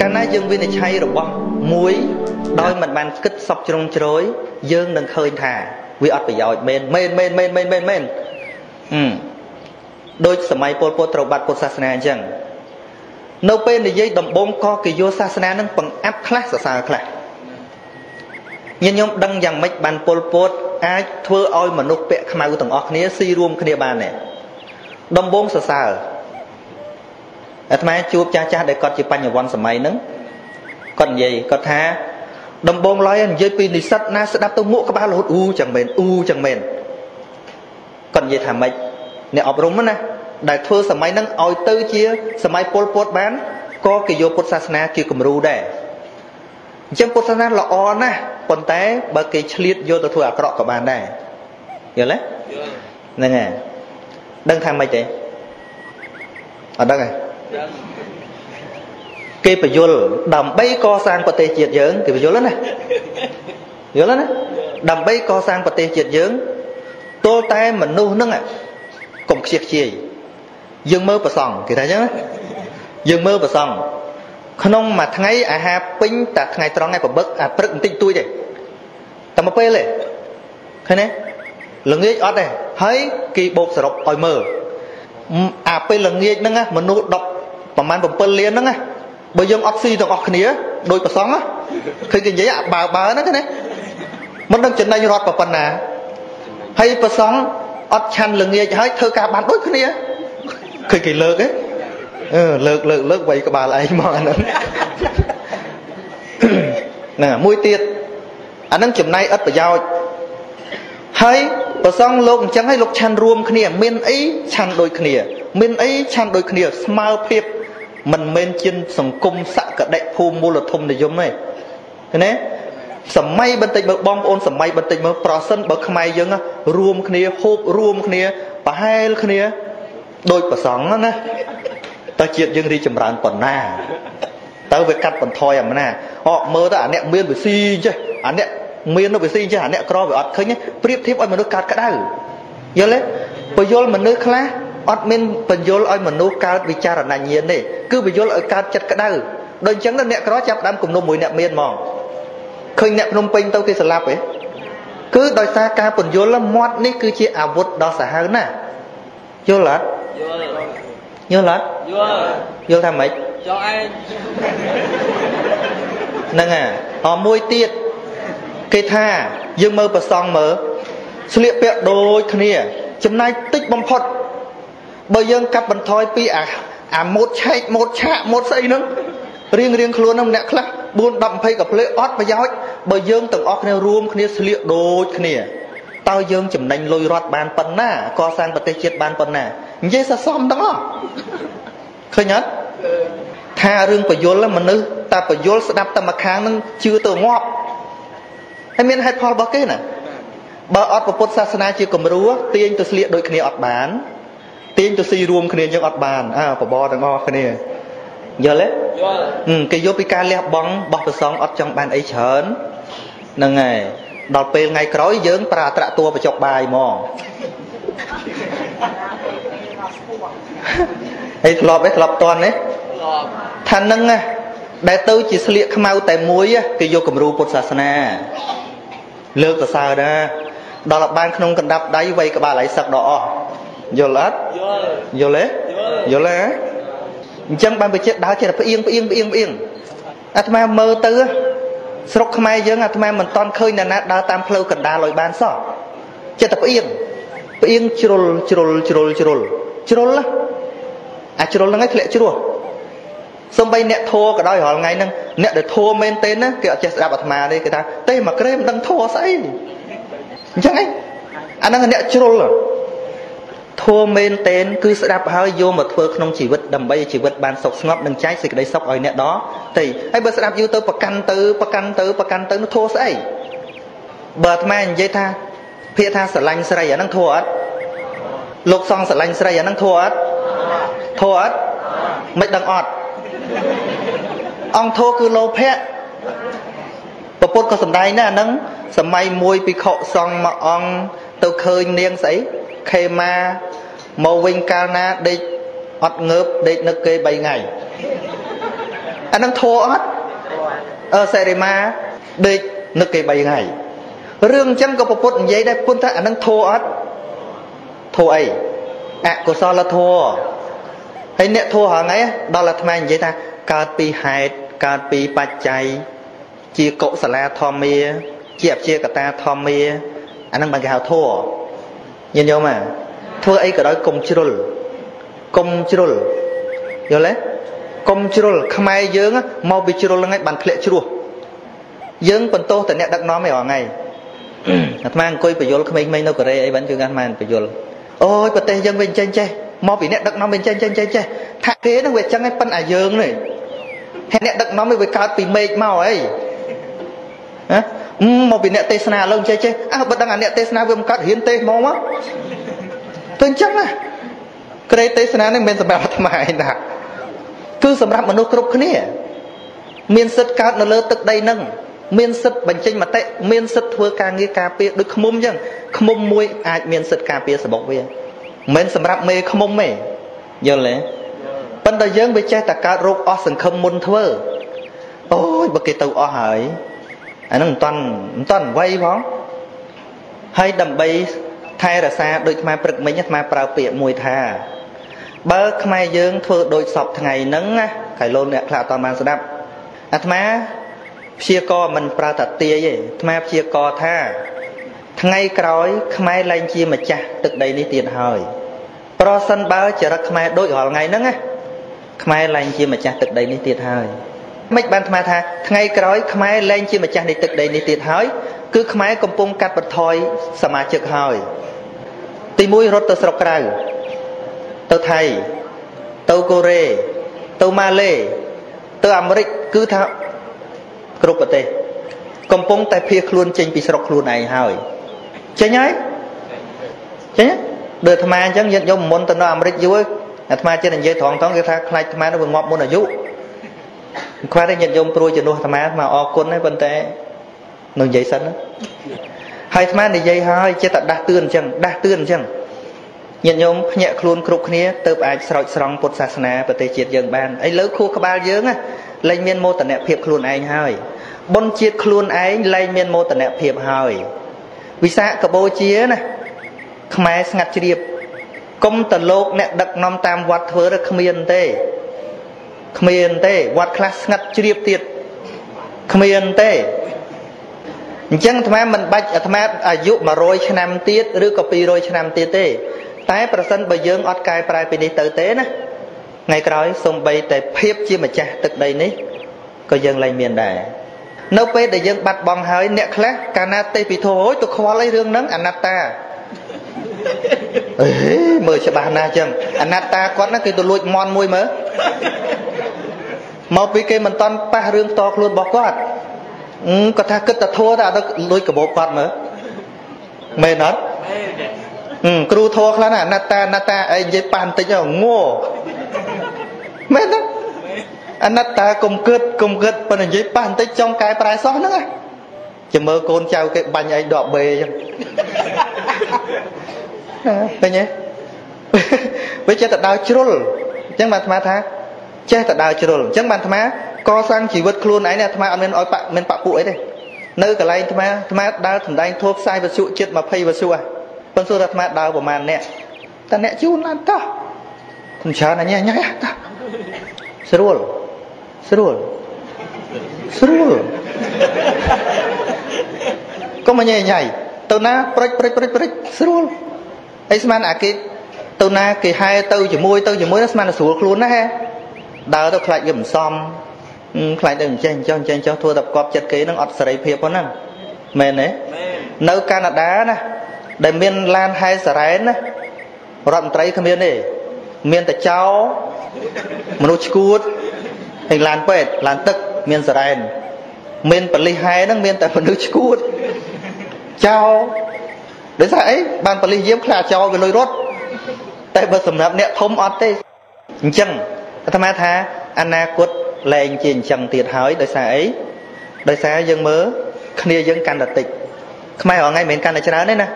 កាលណាយើងវិនិច្ឆ័យរបស់មួយដោយមិនបានគិតសពជ្រុងជ្រោយយើងនឹងឃើញថាវាអត់ប្រយោជន៍មែនមែនមែនមែនមែនមែនមែនអឺដូចសម័យពលពតត្រូវបាត់ពុទ្ធសាសនាអញ្ចឹងនៅពេលនិយាយដំបងក៏គេយកសាសនានឹងបង្អាប់ខ្លះសរសើរខ្លះញាតិញោមដឹងយ៉ាងម៉េចបានពលពតអាចធ្វើឲ្យមនុស្សពាក់ខ្មៅទាំងអស់គ្នាស៊ីរួមគ្នាបានទេដំបងសរសើរ អាត្មាជួបចាស់ចាស់ដែលគាត់ជាបញ្ញវន្តសម័យហ្នឹងគាត់និយាយគាត់ថាដំបងឡើយនិយាយពីនិស្សិតណាស្ដាប់ទៅមួកក្បាលរហូតអ៊ូចឹងមែនអ៊ូចឹងមែនគាត់និយាយថាម៉េចអ្នកអប់រំណាដែលធ្វើសម័យហ្នឹងឲ្យទៅជាសម័យពលពតបានក៏គេយកពុទ្ធសាសនាជាគំរូដែរអញ្ចឹងពុទ្ធសាសនាល្អណាស់ប៉ុន្តែបើគេឆ្លៀតយកទៅធ្វើអាក្រក់ក៏បានដែរយល់ទេហ្នឹងហើយដឹងថាម៉េចទេអត់ដឹងទេ គេបញ្យលដើម្បីកសាងប្រទេសជាតិយើងគេបញ្យលណាយល់ណាដើម្បីកសាងប្រទេសជាតិយើងទល់តែមនុស្សហ្នឹងកុំខ្ជិះខ្ជាយយើងមើលប្រសង់គេថាអញ្ចឹងយើងមើលប្រសង់ក្នុងមួយថ្ងៃអាហារពេញតែថ្ងៃត្រង់ឯប្របឹកអាព្រឹកបន្តិចតួចទេតែមួយពេលទេឃើញទេល្ងាចអត់ទេហើយគេបូកសរុបឲ្យមើលអាពេលល្ងាចហ្នឹងមនុស្ស10 ប្រហែល7លានហ្នឹងបើយើងអត់ស៊ីទាំងអស់គ្នាដោយប្រសងឃើញគេនិយាយអាបើបើហ្នឹងណាមិនដឹងចំណេញរត់ប៉ុណ្ណាហើយប្រសងអត់ឆាន់ល្ងាចហើយធ្វើការបានដូចគ្នាឃើញគេលើកទេអឺលើកលើកលើកវៃក្បាលឯងមកអាហ្នឹងហ្នឹងមួយទៀតអាហ្នឹងចំណាយឥតប្រយោជន៍ហើយប្រសងលោកអញ្ចឹងឲ្យលោកឆាន់រួមគ្នា មានអីឆាន់ដូចគ្នា មានអីឆាន់ដូចគ្នាស្មើភាព មិនមែនជាសង្គមសក្តិភូមិមូលធមនិយមទេឃើញទេសម័យបន្តិចមើលបងប្អូនសម័យបន្តិចមើលប្រសិនបើខ្មែរយើងរួមគ្នាហូបរួមគ្នាប្រហែលគ្នាដូចប្រសងណាតើជាតិយើងរីចម្រើនប៉ុណ្ណាតើវាកាត់បន្ថយអាណាអកមើលទៅអាអ្នកមានវិស៊ីចេះអាអ្នកមាននៅវិស៊ីចេះអាអ្នកក្រវាអត់ឃើញប្រៀបធៀបឲ្យមនុស្សកើតក្តៅយល់ទេបើយល់មនុស្សខ្លះ អត់មានបញ្យលឲ្យមនុស្សកើតវិចារណញ្ញាណទេគឺបញ្យលឲ្យកើតចិត្តក្តៅដូចអញ្ចឹងអ្នកក្រចាប់ដើមគំនុំមួយអ្នកមានហ្មងឃើញអ្នកភ្នំពេញទៅគេស្លាប់ទេគឺដោយសារការបញ្យលមាត់នេះគឺជាអាវុធដ៏សាហាវណាស់យល់អត់យល់យល់អត់យល់យល់ថាម៉េចចុះឯងហ្នឹងហ่ะអមួយទៀតគេថាយើងមើលប្រសងមើលស្លៀកពាក់ដូចគ្នាចំណាយតិចបំផុត បើយើងកាត់បន្ថយពីអាអាម៉ូតឆែកម៉ូតឆាកម៉ូតស្អីហ្នឹងរៀងរៀងខ្លួនហ្នឹងអ្នកខ្លះ4 10 20កាផ្លេអត់ប្រយោជន៍បើយើងទាំងអស់គ្នារួមគ្នាស្លៀកដូចគ្នាតើយើងចំណេញលុយរត់បានប៉ុណ្ណាកសាងប្រទេសជាតិបានប៉ុណ្ណានិយាយសសំទាំងអស់ឃើញអត់ថារឿងបយលមនុស្សតែបយលស្ដាប់តែម្ខាងនឹងជឿទៅងាប់ហើយមានហេតុផលរបស់គេណាបើអត់ពុទ្ធសាសនាជាគំរូទាញទៅស្លៀកដូចគ្នាអត់បាន ទាញទៅស៊ីរួមគ្នាយើងអត់បានអើបបរទាំងអស់គ្នាយល់ទេយល់គេយកពីការលះបង់បោះប្រសងអត់ចង់បានអីច្រើនហ្នឹងហើយដល់ពេលថ្ងៃក្រោយយើង ប្រើត្រាក់តួបចុកបាយហ្មងហើយធ្លាប់ទេធ្លាប់តន់ទេធ្លាប់ថានឹងណាដែលទៅជាស្លៀកខ្មៅតែមួយគេយកគំរូពុទ្ធសាសនា លើកសរសើរណាដល់បានក្នុងកណ្ដាប់ដៃវៃក្បាលឲ្យសឹកដល់អស់ យល់អត់យល់យល់ទេយល់ទេអញ្ចឹងបានវិចិត្រដើរចេះតែផ្អៀងផ្អៀងផ្អៀងផ្អៀងអាត្មាមើលទៅស្រុកខ្មែរយើងអាត្មាមិនតន់ឃើញអ្នកណាដើរតាមផ្លូវកណ្ដាលឲ្យបានសោះចេះតែផ្អៀងផ្អៀងជ្រុលជ្រុលជ្រុលជ្រុលជ្រុលអាជ្រុលហ្នឹងឯងធ្លាក់ជ្រោះសំបីអ្នកធัวក៏ដោយរាល់ថ្ងៃហ្នឹងអ្នកដែលធัวមែនទេណាគេអត់ចេះស្ដាប់អាត្មាទេគេថាទេមកក្រែមិនដឹងធัวស្អីអញ្ចឹងឯងអាហ្នឹងអ្នកជ្រុល ធัวមែនតែនគឺស្ដាប់ហើយយកមកធ្វើក្នុងជីវិតដើម្បីឲ្យជីវិតបានសុខស្ងប់និងចែកសេចក្តីសុខឲ្យអ្នកដទៃហើយបើស្ដាប់យូរទៅប្រកាន់ទៅប្រកាន់ទៅប្រកាន់ទៅនោះធัวស្អីបើអាត្មានិយាយថាភាកថាស្រឡាញ់ស្រីអាហ្នឹងធัวអត់លោកសង្ឃស្រឡាញ់ស្រីអាហ្នឹងធัวអត់ធัวអត់មិនដឹងអត់អង្គធัวគឺលោភៈពពុទ្ធក៏សំដែងដែរអាហ្នឹងសម័យមួយភិក្ខុសង្ឃមួយអង្គទៅឃើញនាងស្អី ខេមាមកវិញកាលណាដេកអត់ងើបដេកនឹកគេ3ថ្ងៃ អានឹងធัวអត់អឺសេរីម៉ាដេកនឹកគេ3ថ្ងៃរឿងអញ្ចឹងក៏ពុទ្ធនិយាយដែរពុទ្ធថាអានឹងធัวអត់ធัวអីអកុសលធัวហើយអ្នកធัวហងៃដល់អាត្មានិយាយថាកើតពីហេតុកើតពីបច្ច័យជាកុសលាធម្មាជាអព្យាកតាធម្មាអាហ្នឹងបានគេហៅធัว ញាតិញោមអាធ្វើអីក៏ដោយកុំជ្រុលកុំជ្រុលយល់ទេកុំជ្រុលខ្មែរយើងមកពីជ្រុលហ្នឹងឯងបានធ្លាក់ជ្រោះយើងបន្ទោសតែអ្នកដឹកនាំឯងរាល់ថ្ងៃអាត្មាអង្គុយបញ្យលក្មេងៗនៅកូរ៉េអីបានជួយអាត្មាបញ្យលអូយប្រទេសយើងវាអញ្ចឹងចេះមកពីអ្នកដឹកនាំវាអញ្ចឹងចេះចេះចេះថាគេហ្នឹងវាអញ្ចឹងឯងប៉ិនអាយើងនេះហើយអ្នកដឹកនាំវាកើតពីមេឃមកអីហ៎ មកពីអ្នកទេសនាឡើងចេះចេះអើបើដឹងអាអ្នកទេសនាវាមិនកាត់រៀនទេសហ្មងមកទៅអញ្ចឹងណាក្រេទេសនានេះមិនមែនសម្រាប់អាត្មាឯណាគឺសម្រាប់មនុស្សគ្រប់គ្នា មានសិទ្ធិកើតនៅលើទឹកដីនឹងមានសិទ្ធិបញ្ចេញមតិមានសិទ្ធិធ្វើការងារការពារដូចខ្មុំអញ្ចឹងខ្មុំមួយអាចមានសិទ្ធិការពារសបុកវាមិនមែនសម្រាប់មេខ្មុំទេយល់ទេប៉ុន្តែយើងវាចេះតែកើតរោគអស់សង្ឃឹមមុនធ្វើអូយបើគេទៅអស់ហើយ អានឹងមិនតាន់មិនតាន់វ័យផងហើយដើម្បីថែរក្សាដូចខ្មែរព្រឹកមិញអាត្មាប្រើពាក្យមួយថាបើខ្មែរយើងធ្វើដូចសពថ្ងៃហ្នឹងណាកៃលូនអ្នកខ្លះអត់បានស្ដាប់អាត្មាព្យាករមិនប្រើតាទាយទេអាត្មាព្យាករថាថ្ងៃក្រោយខ្មែរលែងជាម្ចាស់ទឹកដីនេះទៀតហើយប្រសិនបើចរិតខ្មែរដូចរាល់ថ្ងៃហ្នឹងណាខ្មែរលែងជាម្ចាស់ទឹកដីនេះទៀតហើយ មិនបានអាត្មាថាថ្ងៃក្រោយខ្មែរលែងជាម្ចាស់នៃទឹកដីនេះទៀតហើយគឺខ្មែរកំពុងកាត់បន្ថយសមាជិកហើយទី1រត់ទៅស្រុកក្រៅទៅថៃទៅកូរ៉េទៅម៉ាឡេទៅអាមេរិកគឺថាគ្រប់ប្រទេសកំពុងតែភៀសខ្លួនចេញពីស្រុកខ្លួនឯងហើយចេញហើយចេញដូចអាត្មាអញ្ចឹងញាតិញោមមុនទៅនៅអាមេរិកយូរអាត្មាចេះនិយាយត្រង់ត្រង់គេថាខ្លាចអាត្មានឹងងាប់មុនអាយុ ខ្វះតែញាតិញោមព្រួយជំនួសអាត្មាមកអរគុណហើយប៉ុន្តែនៅនិយាយសិនហើយអាត្មានិយាយហើយចេះតែដាស់តឿនអញ្ចឹងដាស់តឿនអញ្ចឹងញាតិញោមភ្ញាក់ខ្លួនគ្រប់គ្នាទៅអាចស្រោចស្រង់ពុទ្ធសាសនាប្រទេសជាតិយើងបានឥឡូវខួរក្បាលយើងលែងមានមោទនភាពខ្លួនឯងហើយបុណ្យជាតិខ្លួនឯងលែងមានមោទនភាពហើយវិសាកបូជាណាខ្មែរស្ងាត់ជ្រាបគុំតលោកអ្នកដឹកនាំតាមវត្តធ្វើឬគ្មានទេ គ្មានទេវត្តខ្លះស្ងាត់ជ្រាបទៀតគ្មានទេអញ្ចឹងអាត្មាមិនបាច់អាត្មាអាយុ100ឆ្នាំទៀតឬក៏200ឆ្នាំទៀតទេ តែប្រសិនបើយើងអត់កែប្រែពីនេះទៅទេណាថ្ងៃក្រោយសំបីតែភាពជាម្ចាស់ទឹកដីនេះក៏យើងលែងមានដែរនៅពេលដែលយើងបាត់បង់ហើយអ្នកខ្លះកាលណាទេពីធោយទៅខ្វល់អីរឿងហ្នឹងអនត្តា អេមើលច្បាស់ណាស់ចឹងអនត្តាគាត់ណាគេទៅលួចមន់មួយមើលមកពីគេមិនតន់ប៉ះរឿងផ្ទាល់ខ្លួនរបស់គាត់គាត់ថាគិតតែធัวតែអត់លួចកាបោបគាត់មើលមែនអត់គ្រូធัวខ្លះណាអនត្តាអនត្តាអីនិយាយប៉ះបន្តិចងោមែនទេអនត្តាកុំគិតកុំគិតប៉ុន្តែនិយាយប៉ះបន្តិចចង់កែប្រែសោះហ្នឹងចាំមើលកូនចៅគេបាញ់ឯងដកបេអញ្ចឹង ឃើញទេវាចេះតែដើរជ្រុលអញ្ចឹងបានអាត្មាថាចេះតែដើរជ្រុលអញ្ចឹងបានអាត្មាកសាងជីវិតខ្លួនឯងអាត្មាអត់មានឲ្យបាក់មានបាក់ពួកអីទេនៅកន្លែងអាត្មាអាត្មាដើរសម្ដែងធัวផ្សាយវសុចិត្ត20វសុហ៎ប៉ុន្តែអាត្មាដើរប្រហែលអ្នកតែអ្នកជូនឡើងតោះខ្ញុំច្រើនអញញ៉ៃតោះស្រួលស្រួលស្រួលកុំញ៉ៃញ៉ៃទៅណាប្រិចប្រិចប្រិចប្រិចស្រួល ហើយស្មានអាគេទៅណាគេហែទៅជាមួយទៅជាមួយស្មានស្រួលខ្លួនណាហ៎ដើរទៅខ្លាចវាមិនសមខ្លាចទៅអញ្ចឹងអញ្ចឹងអញ្ចឹងចុះធ្វើតែប្រកបចិត្តគេនឹងអត់សេរីភាពប៉ុណ្ណឹងមែនទេនៅកាណាដាណាដែលមានឡានហែសារ៉ែនណារដ្ឋមន្ត្រីគ្មានទេមានតែចោមនុស្សឈួតហើយឡានពេទ្យឡានទឹកមានសារ៉ែនមានបលិសហែហ្នឹងមានតែមនុស្សឈួតចោ ដោយសារអីបានបលិសយាមខ្លាចោវាលុយរត់តែបើសម្រាប់អ្នកធំអត់ទេអញ្ចឹងអាត្មាថាអនាគតលែងជាអញ្ចឹងទៀតហើយដោយសារអីដោយសារយើងមើលគ្នាយើងកាន់តែតិចខ្មែររងថ្ងៃមិនកាន់តែច្រើនទេណា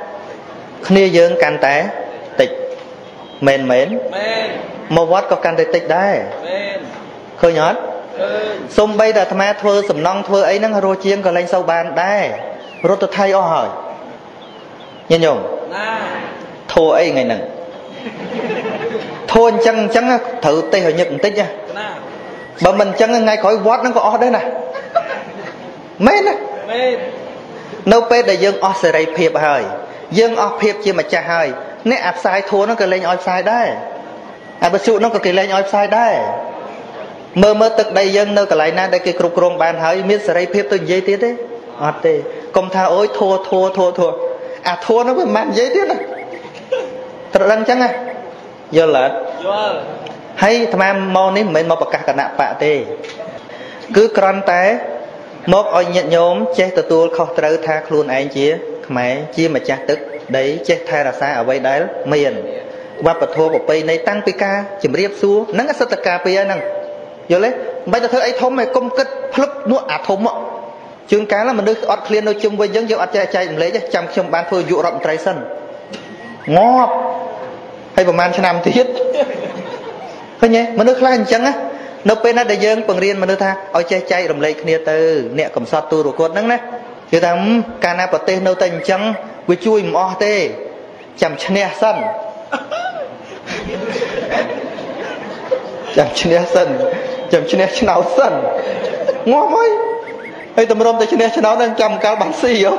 គ្នាយើងកាន់តែតិចមែនមែនមែនមកវត្តក៏កាន់តែតិចដែរមែនឃើញអត់សំបីតែអាត្មាធ្វើសំណង់ធ្វើអីហ្នឹងរស់ជាងក៏លែងសូវបានដែររត់ទៅថៃអស់ហើយ ញាតិញោមធួអីថ្ងៃហ្នឹងធួអញ្ចឹងអញ្ចឹងត្រូវទេសឲ្យញឹកបន្តិចណាបើមិនអញ្ចឹងថ្ងៃក្រោយវត្តហ្នឹងក៏អស់ដែរណាមែនណាមែននៅពេលដែលយើងអស់សេរីភាពហើយយើងអស់ភាពជាម្ចាស់ហើយអ្នកអាផ្សាយធួហ្នឹងក៏លែងឲ្យផ្សាយដែរអាបសុហ្នឹងក៏គេលែងឲ្យផ្សាយដែរមើលមើលទឹកដីយើងនៅកន្លែងណាដែលគេគ្រប់គ្រងបានហើយមានសេរីភាពទៅនិយាយទៀតទេអត់ទេកុំថាអូយធួធួធួធួ អាធัวហ្នឹងវាមិននិយាយទៀតណាត្រូវដឹងអញ្ចឹងណាយល់អត់យល់ហើយអាត្មាមកនេះមិនមែនមកប្រកាសគណៈបកទេគឺគ្រាន់តែមកឲ្យញាតិញោមចេះទទួលខុសត្រូវថាខ្លួនឯងជា ខ្មែរជាម្ចាស់ទឹកដីចេះថែរក្សាអ្វីដែលមានវប្បធម៌ប្រពៃណីតាំងពីការជម្រាបសួរហ្នឹងអសិទ្ធការពីហ្នឹងយល់ទេមិនបាច់ទៅធ្វើអីធំឯងកុំគិតភ្លឹបនោះអាធំមក ជួនកាលមនុស្សអត់ឃ្លាននៅជុំវិញយើងយើងអត់ចេះចែករំលែកទេចាំខ្ញុំបានធ្វើយុរដ្ឋមន្ត្រីសិនងាប់ហើយប្រហែលឆ្នាំទៀតឃើញទេមនុស្សខ្លះអញ្ចឹងណានៅពេលណាដែលយើងបង្រៀនមនុស្សថាឲ្យចេះចែករំលែកគ្នាទៅអ្នកកំសត់ទូរគតហ្នឹងណាគឺថាកាលណាប្រទេសនៅតែអញ្ចឹងវាជួយមិនអស់ទេចាំឈ្នះសិនចាំឈ្នះសិនចាំឈ្នះឆ្នោតសិនងាប់ហើយ ហើយតម្រុំតែឈ្នះឆ្នោតនឹងចាំកាលបានស៊ីហ៎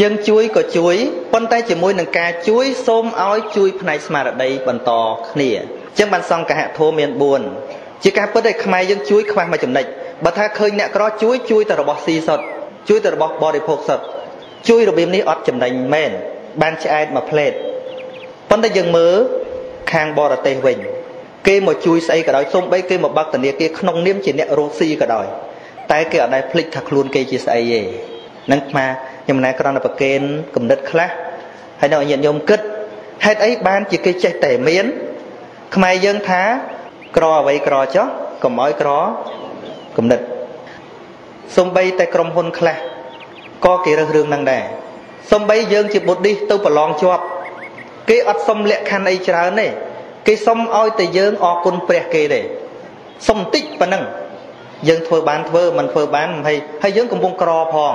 យើងជួយក៏ជួយប៉ុន្តែជាមួយនឹងការជួយសូមឲ្យជួយផ្នែកស្មារតីបន្តគ្នាចឹងបានសង្កហធម៌មាន4ជាការពិតឯខ្មែរយើងជួយខ្វះមួយចំណុចបើថាឃើញអ្នកក្រជួយជួយតែរបស់ស៊ីសុទ្ធជួយតែរបស់បរិភោគសុទ្ធជួយរបៀបនេះអត់ចំណេញមែនបានឆ្អែតមួយផ្លេតប៉ុន្តែយើងមើលខាងបរទេសវិញគេមកជួយស្អីក៏ដោយសូម្បីគេមកបើកធនាគារក្នុងនាមជាអ្នករកស៊ីក៏ដោយ តែគេអត់ដែលភ្លេចថាខ្លួនគេជាស្អីទេនឹងខ្មែរខ្ញុំណែក្រណប្រកេនគំនិតខ្លះហើយនៅញាតិញោមគិតហេតុអីបានជាគេចេះតែមាន ខ្មែរយើងថាក្រអ្វីក្រចុះកុំឲ្យក្រគំនិតសំបីតែក្រុមហ៊ុនខ្លះក៏គេរើសរឿងហ្នឹងដែរសំបីយើងជាបុឌ្ឍិសទៅប្រឡងជាប់គេអត់សុំលក្ខខណ្ឌអីច្រើនទេគេសុំឲ្យតែយើងអរគុណព្រះគេទេសុំបន្តិចប៉ុណ្ណឹង យើងធ្វើបានធ្វើមិនធ្វើបានហើយហើយយើងកំពុងក្រផង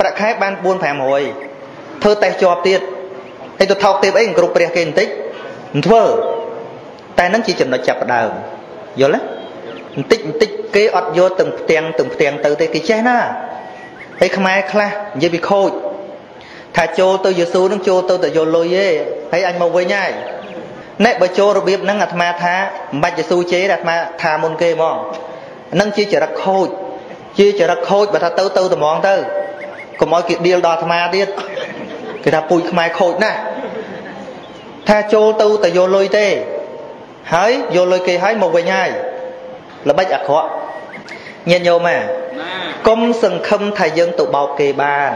ប្រាក់ខែបាន4 500ធ្វើតេស្តជាប់ទៀតហើយទៅថោកទៀតអីគ្រប់ព្រះគេបន្តិចមិនធ្វើតែនឹងជាចំណុចចាប់ផ្ដើមយល់ទេបន្តិចបន្តិចគេអត់យកទាំងផ្ទាំងទាំងផ្ទាំងទៅទេគេចេះណាហើយខ្មែរខ្លះនិយាយពីខូចថាចូលទៅយេស៊ូនឹងចូលទៅតែយកលុយទេហើយអញមកវិញហើយណែបើចូលរបៀបហ្នឹងអាត្មាថាមិនបាច់យេស៊ូជេរអាត្មាថាមុនគេហ្មងហ្នឹងជាចរិតខូចជាចរិតខូចបើថាទៅទៅត្មងទៅកុំឲ្យគេដៀលដល់អាត្មាទៀតគេថាពូជខ្មែរខូចណាស់ថាចូលទៅតែយកលុយទេហើយយកលុយគេហើយមកវិញហើយល្បិចអាក្រក់ញាតិញោមណាកុំសង្ឃឹមថាយើងទៅបោកគេបាន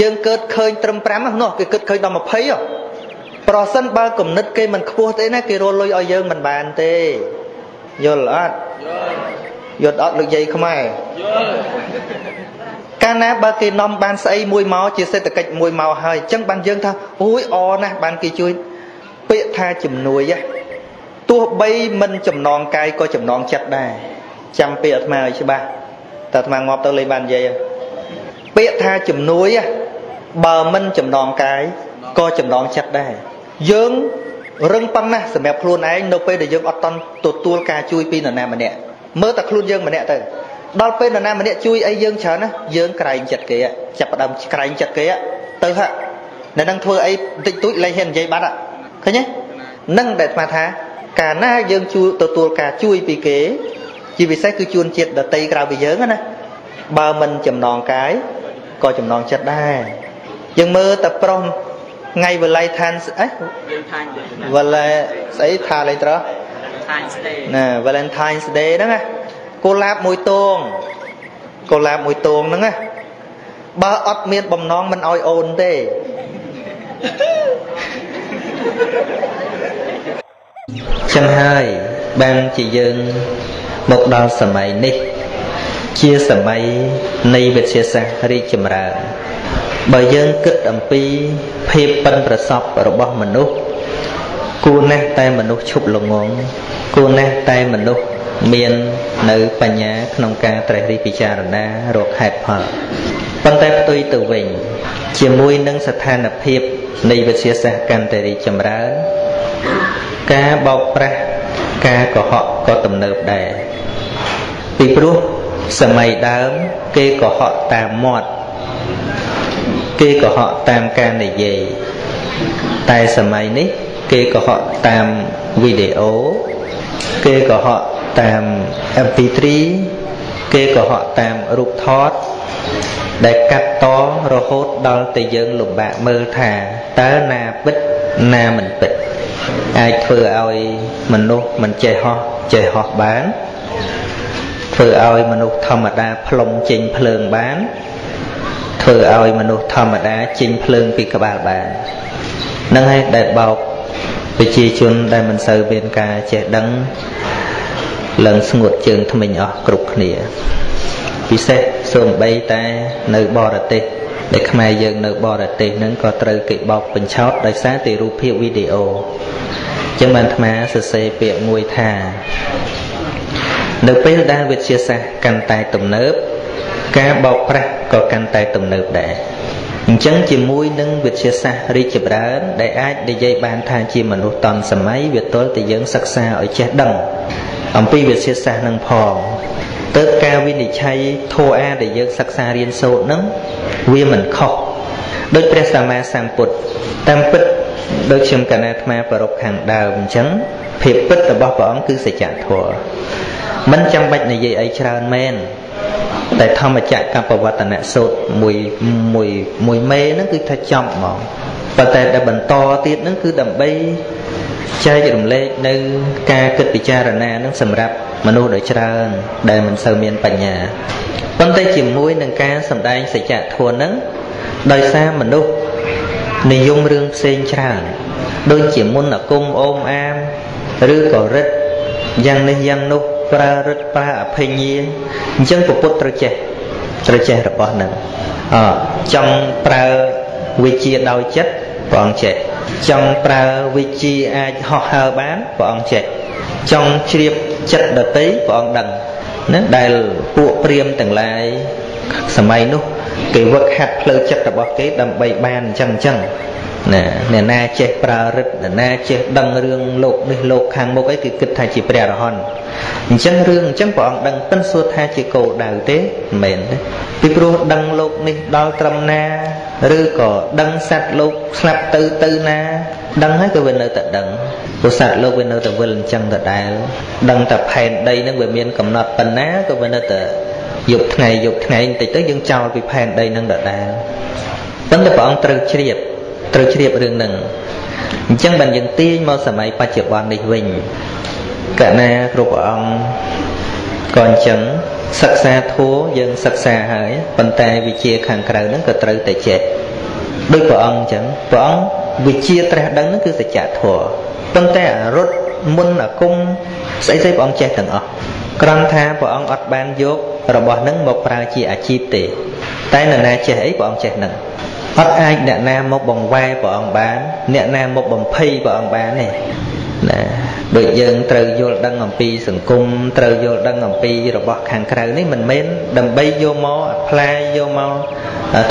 យើងកើតឃើញត្រឹម5នោះគេគិតឃើញដល់20ប្រសិនបើគំនិតគេមិនខ្ពស់ទេណាគេរលុយឲ្យយើងមិនបានទេយល់អត់យល់ យល់អត់លោកយាយខ្មែរយល់កាលណាបើគេនាំបានស្អីមួយមកជាសេដ្ឋកិច្ចមួយមកហើយអញ្ចឹងបានយើងថាអូយអណាស់បានគេជួយពាក្យថាជំនួយទោះបីមិនចំណងកាយក៏ចំណងចិត្តដែរចាំពាក្យអាត្មាឲ្យច្បាស់តែអាត្មាងាប់ទៅលេបាននិយាយពាក្យថាជំនួយបើមិនចំណងកាយក៏ចំណងចិត្តដែរយើងរឹងប៉ុណ្ណាសម្រាប់ខ្លួនឯងនៅពេលដែលយើងអត់តន់ទទួលការជួយពីនរណាម្នាក់ មើលតែខ្លួនយើងម្នាក់ទៅដល់ពេលនរណាម្នាក់ជួយអីយើងច្រើនណាយើងក្រែងចិត្តគេចាប់ផ្ដើមក្រែងចិត្តគេទៅហាក់នៅនឹងធ្វើអីបន្តិចតួចលែងហ៊ាននិយាយបាត់ឃើញទេនឹងដែលស្មាថាកាលណាយើងជួយទទួលការជួយពីគេជាពិសេសគឺជួនជាតិដតីក្រៅពីយើងណាបើមិនចំណងកាយក៏ចំណងចិត្តដែរយើងមើលតែប្រុសថ្ងៃវល័យឋានអេវល័យស្អីថាលេងត្រោះ ណា Valentine's Day ហ្នឹងណាកុលាបមួយតងកុលាបមួយតងហ្នឹងណាបើអត់មានបំណងមិនអោយអូនទេចឹងហើយបានជាយើងមកដល់សម័យនេះ ជាសម័យនៃវិទ្យាសាស្ត្ររីកចម្រើនបើយើងគិតអំពីភាពប៉ិនប្រសពរបស់មនុស្ស គួរណាស់តែមនុស្សឈប់ល្ងងគួរណាស់តែមនុស្សមាននៅបញ្ញាក្នុងការត្រេះរិះពិចារណារកហេតុផលប៉ុន្តែផ្ទុយទៅវិញ ជាមួយនឹងស្ថានភាពនៃវិទ្យាសាស្ត្រកាន់តែរីកចម្រើនការបោកប្រាស់ការកុហកក៏ទំនើបដែរពីព្រោះសម័យដើមគេកុហកតាមមាត់គេកុហកតាមការនិយាយតែសម័យនេះ គេកុហកតាមវីដេអូគេកុហកតាម MP3 គេកុហកតាមរូបថតដែលកាត់តរហូតដល់តែយើងលំបាកមើលថាតើណាពិតណាមិនពិតអាចធ្វើឲ្យមនុស្សមិនចេះហោះចេះហោះបានធ្វើឲ្យមនុស្សធម្មតាផ្លុំចេញភ្លើងបានធ្វើឲ្យមនុស្សធម្មតាចេញភ្លើងពីក្បាលបាននឹងហើយដែលបោក ប្រជាជនដែលមិនសូវមានការចេះដឹងឡើងស្ងួតជើងថ្មិញអស់គ្រប់គ្នា ពិសេសសូម្បីតែនៅបរទេសដែលខ្មែរយើងនៅបរទេសហ្នឹងក៏ត្រូវគេបោកបញ្ឆោតដោយសារតែរូបភាពវីដេអូចឹងបានអាត្មាសរសេរពាក្យមួយថា នៅពេលដែលវិទ្យាសាស្ត្រកាន់តែទំនើបការបោកប្រាស់ក៏កាន់តែទំនើបដែរ អញ្ចឹងជាមួយនឹងវិទ្យាសាស្ត្ររីកចម្រើន ដែលអាចនិយាយបានថាជាមនុស្សតនសម័យវាទល់តែយើងសិក្សាឲ្យចេះដឹងអំពីវិទ្យាសាស្ត្រនឹងផងទៅការវិនិច្ឆ័យធម៌អាដែលយើងសិក្សារៀនសូត្រនឹងវាមិនខុសដោយព្រះសម្មាសម្ពុទ្ធតាមពិតដូចខ្ញុំកណាអាត្មាប្រពខាងដើមអញ្ចឹងភាពពិតរបស់ព្រះអង្គគឺសច្ចធម៌មិនចាំបាច់និយាយអីច្រើនមែន តែធម្មចក្រកបវត្តនៈសូត្រមួយមួយមួយមេហ្នឹងគឺថាចំហ្មងប៉ុន្តែដែលបន្តទៀតហ្នឹងគឺដើម្បីចែករំលែកនៅការគិតពិចារណានឹងសម្រាប់មនុស្សដ៏ច្រើន ដែលមិនសូវមានបញ្ញាប៉ុន្តែជាមួយនឹងការសម្ដែងសច្ចធម៌នឹងដោយសារមនុស្សនិយមរឿងផ្សេងច្រើនដូចជាមុនអាគមអូមអាមឬក៏រិទ្ធយ៉ាងនេះយ៉ាងនោះ ប្រើរិទ្ធប្រើអភិញ្ញាអញ្ចឹងពុទ្ធត្រូវចេះត្រូវចេះរបស់នឹងអចង់ប្រើវិជាដោយចិត្តព្រះអង្គចេះចង់ប្រើវិជាអាចហោះហើរបានព្រះអង្គចេះចង់ជ្រាបចិត្តដតីព្រះអង្គដឹងណាដែលពួកព្រាមទាំងឡាយសម័យនោះគេវឹកហាត់ផ្លូវចិត្តរបស់គេដើម្បីបានអញ្ចឹងអញ្ចឹង ណាអ្នកណាចេះប្រើរិទ្ធអ្នកណាចេះដឹងរឿងលោកនេះលោកខាងមុខអីគឺគិតថាជាព្រះរហន្តអញ្ចឹងរឿងអញ្ចឹងព្រះអង្គដឹងពិនសួរថាជាគោលដៅទេមិនមែនទេពីព្រោះដឹងលោកនេះដល់ត្រឹមណាឬក៏ដឹងសត្វលោកស្លាប់ទៅទៅណាដឹងហើយក៏វានៅតែដឹងព្រោះសត្វលោកវានៅតែវិលអញ្ចឹងដដែលដឹងតែផែនដីនឹងវាមានកំណត់ប៉ុណ្ណាក៏វានៅតែយប់ថ្ងៃយប់ថ្ងៃបន្តិចទៅយើងចោលពីផែនដីនឹងដដែលប៉ុន្តែព្រះអង្គត្រូវជ្រាប ត្រូវជ្រាបរឿងហ្នឹងអញ្ចឹងបានយើងទាញមកសម័យបច្ចុប្បន្ននេះវិញកណាគ្រប់ព្រះអង្គក៏អញ្ចឹងសិក្សាធัวយើងសិក្សាហើយប៉ុន្តែវិជាខាងក្រៅហ្នឹងក៏ត្រូវតែចេះដូចព្រះអង្គអញ្ចឹងព្រះអង្គវិជាត្រាស់ដឹងហ្នឹងគឺសច្ចធัวប៉ុន្តែរត់មុនអាគមស្អីស្អីព្រះអង្គចេះទាំងអស់គ្រាន់ថាព្រះអង្គអត់បានយករបស់ហ្នឹងមកប្រើជាអាជីពទេតែនរណាចេះអីព្រះអង្គចេះហ្នឹង អត់អាចអ្នកណាមកបង្វែរព្រះអង្គបាន អ្នកណាមកបំភ័យព្រះអង្គបានទេណាដូចយើងត្រូវយល់ដឹងអំពីសង្គមត្រូវយល់ដឹងអំពីរបស់ខាងក្រៅនេះមិនមែនដើម្បីយកមកផ្លាយយកមក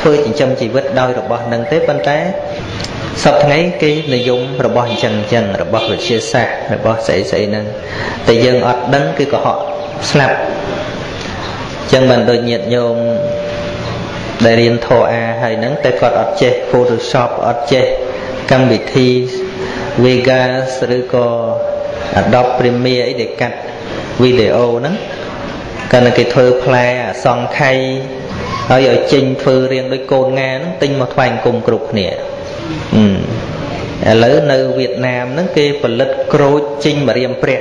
ធ្វើចិញ្ចឹមជីវិតដោយរបស់នឹងទេប៉ុន្តែសពថ្ងៃគេនិយមរបស់អញ្ចឹងអញ្ចឹងរបស់វិទ្យាសាស្ត្ររបស់ស្អីស្អីហ្នឹងតែយើងអត់ដឹងគឺកុហកស្លាប់អញ្ចឹងបានដូចញាតញោម ដែលរៀនធរអាហើយហ្នឹងតែគាត់អត់ចេះ Photoshop អត់ចេះកម្មវិធី Vegas ឬក៏ Adobe Premiere អីដែលកាត់វីដេអូហ្នឹងកាលណាគេធ្វើផ្លែអសង្ខ័យហើយឲ្យចេញធ្វើរៀងដូចកូនងាហ្នឹងទិញមកថ្វាយអង្គមគ្រប់គ្នាឥឡូវនៅវៀតណាមហ្នឹងគេផលិតក្រូចចេញមករៀមព្រះ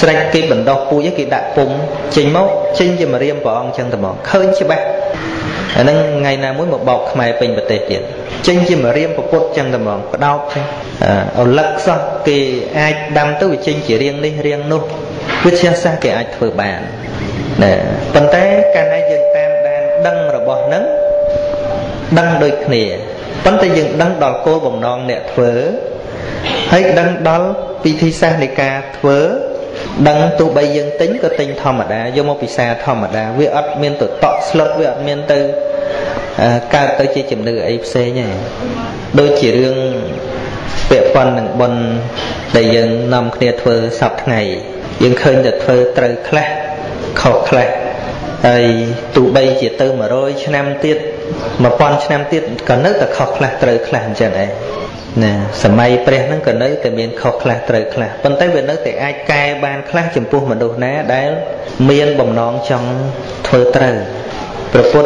ស្រេចគេបណ្ដោះពូជគេដាក់ពុំចេញមកចេញជាមករៀមព្រះអង្គចឹងតែមកឃើញច្បាស់ អាហ្នឹងថ្ងៃណាមួយមកបោកខ្មែរពេញប្រទេសទៀតចេញជាមរៀមពពុតចឹងតែហ្មងបដោតចឹងអលឹកសោះគេអាចដាំទៅវាចេញជារៀងនេះរៀងនោះវិទ្យាសាស្ត្រគេអាចធ្វើបានណាប៉ុន្តែកាលណាយើងតាមដានដឹងរបស់ហ្នឹងដឹងដូចគ្នាប៉ុន្តែយើងដឹងដល់គោលបំណងអ្នកធ្វើហើយដឹងដល់ពិធីសាស្ត្រនៃការធ្វើ ដឹងទោះបីយើងទិញក៏ទិញធម្មតាយកមកពិសាធម្មតាវាអត់មានទៅតក់ស្លុតវាអត់មានទៅកើតទៅជាជំនឿអីផ្សេងទេដូចជារឿងពាក់ព័ន្ធនឹងបុណ្យដែលយើងនាំគ្នាធ្វើសពថ្ងៃយើងឃើញតែធ្វើត្រូវខ្លះខុសខ្លះហើយទោះបីជាទៅ100ឆ្នាំទៀត1000ឆ្នាំទៀតក៏នៅតែខុសខ្លះត្រូវខ្លះអញ្ចឹងឯង ណាសម័យព្រះហ្នឹងក៏នៅតែមានខុសខ្លះត្រូវខ្លះប៉ុន្តែវានៅតែអាចកែបានខ្លះចំពោះមនុស្សណាដែលមានបំណងចង់ធ្វើត្រូវប្រពុត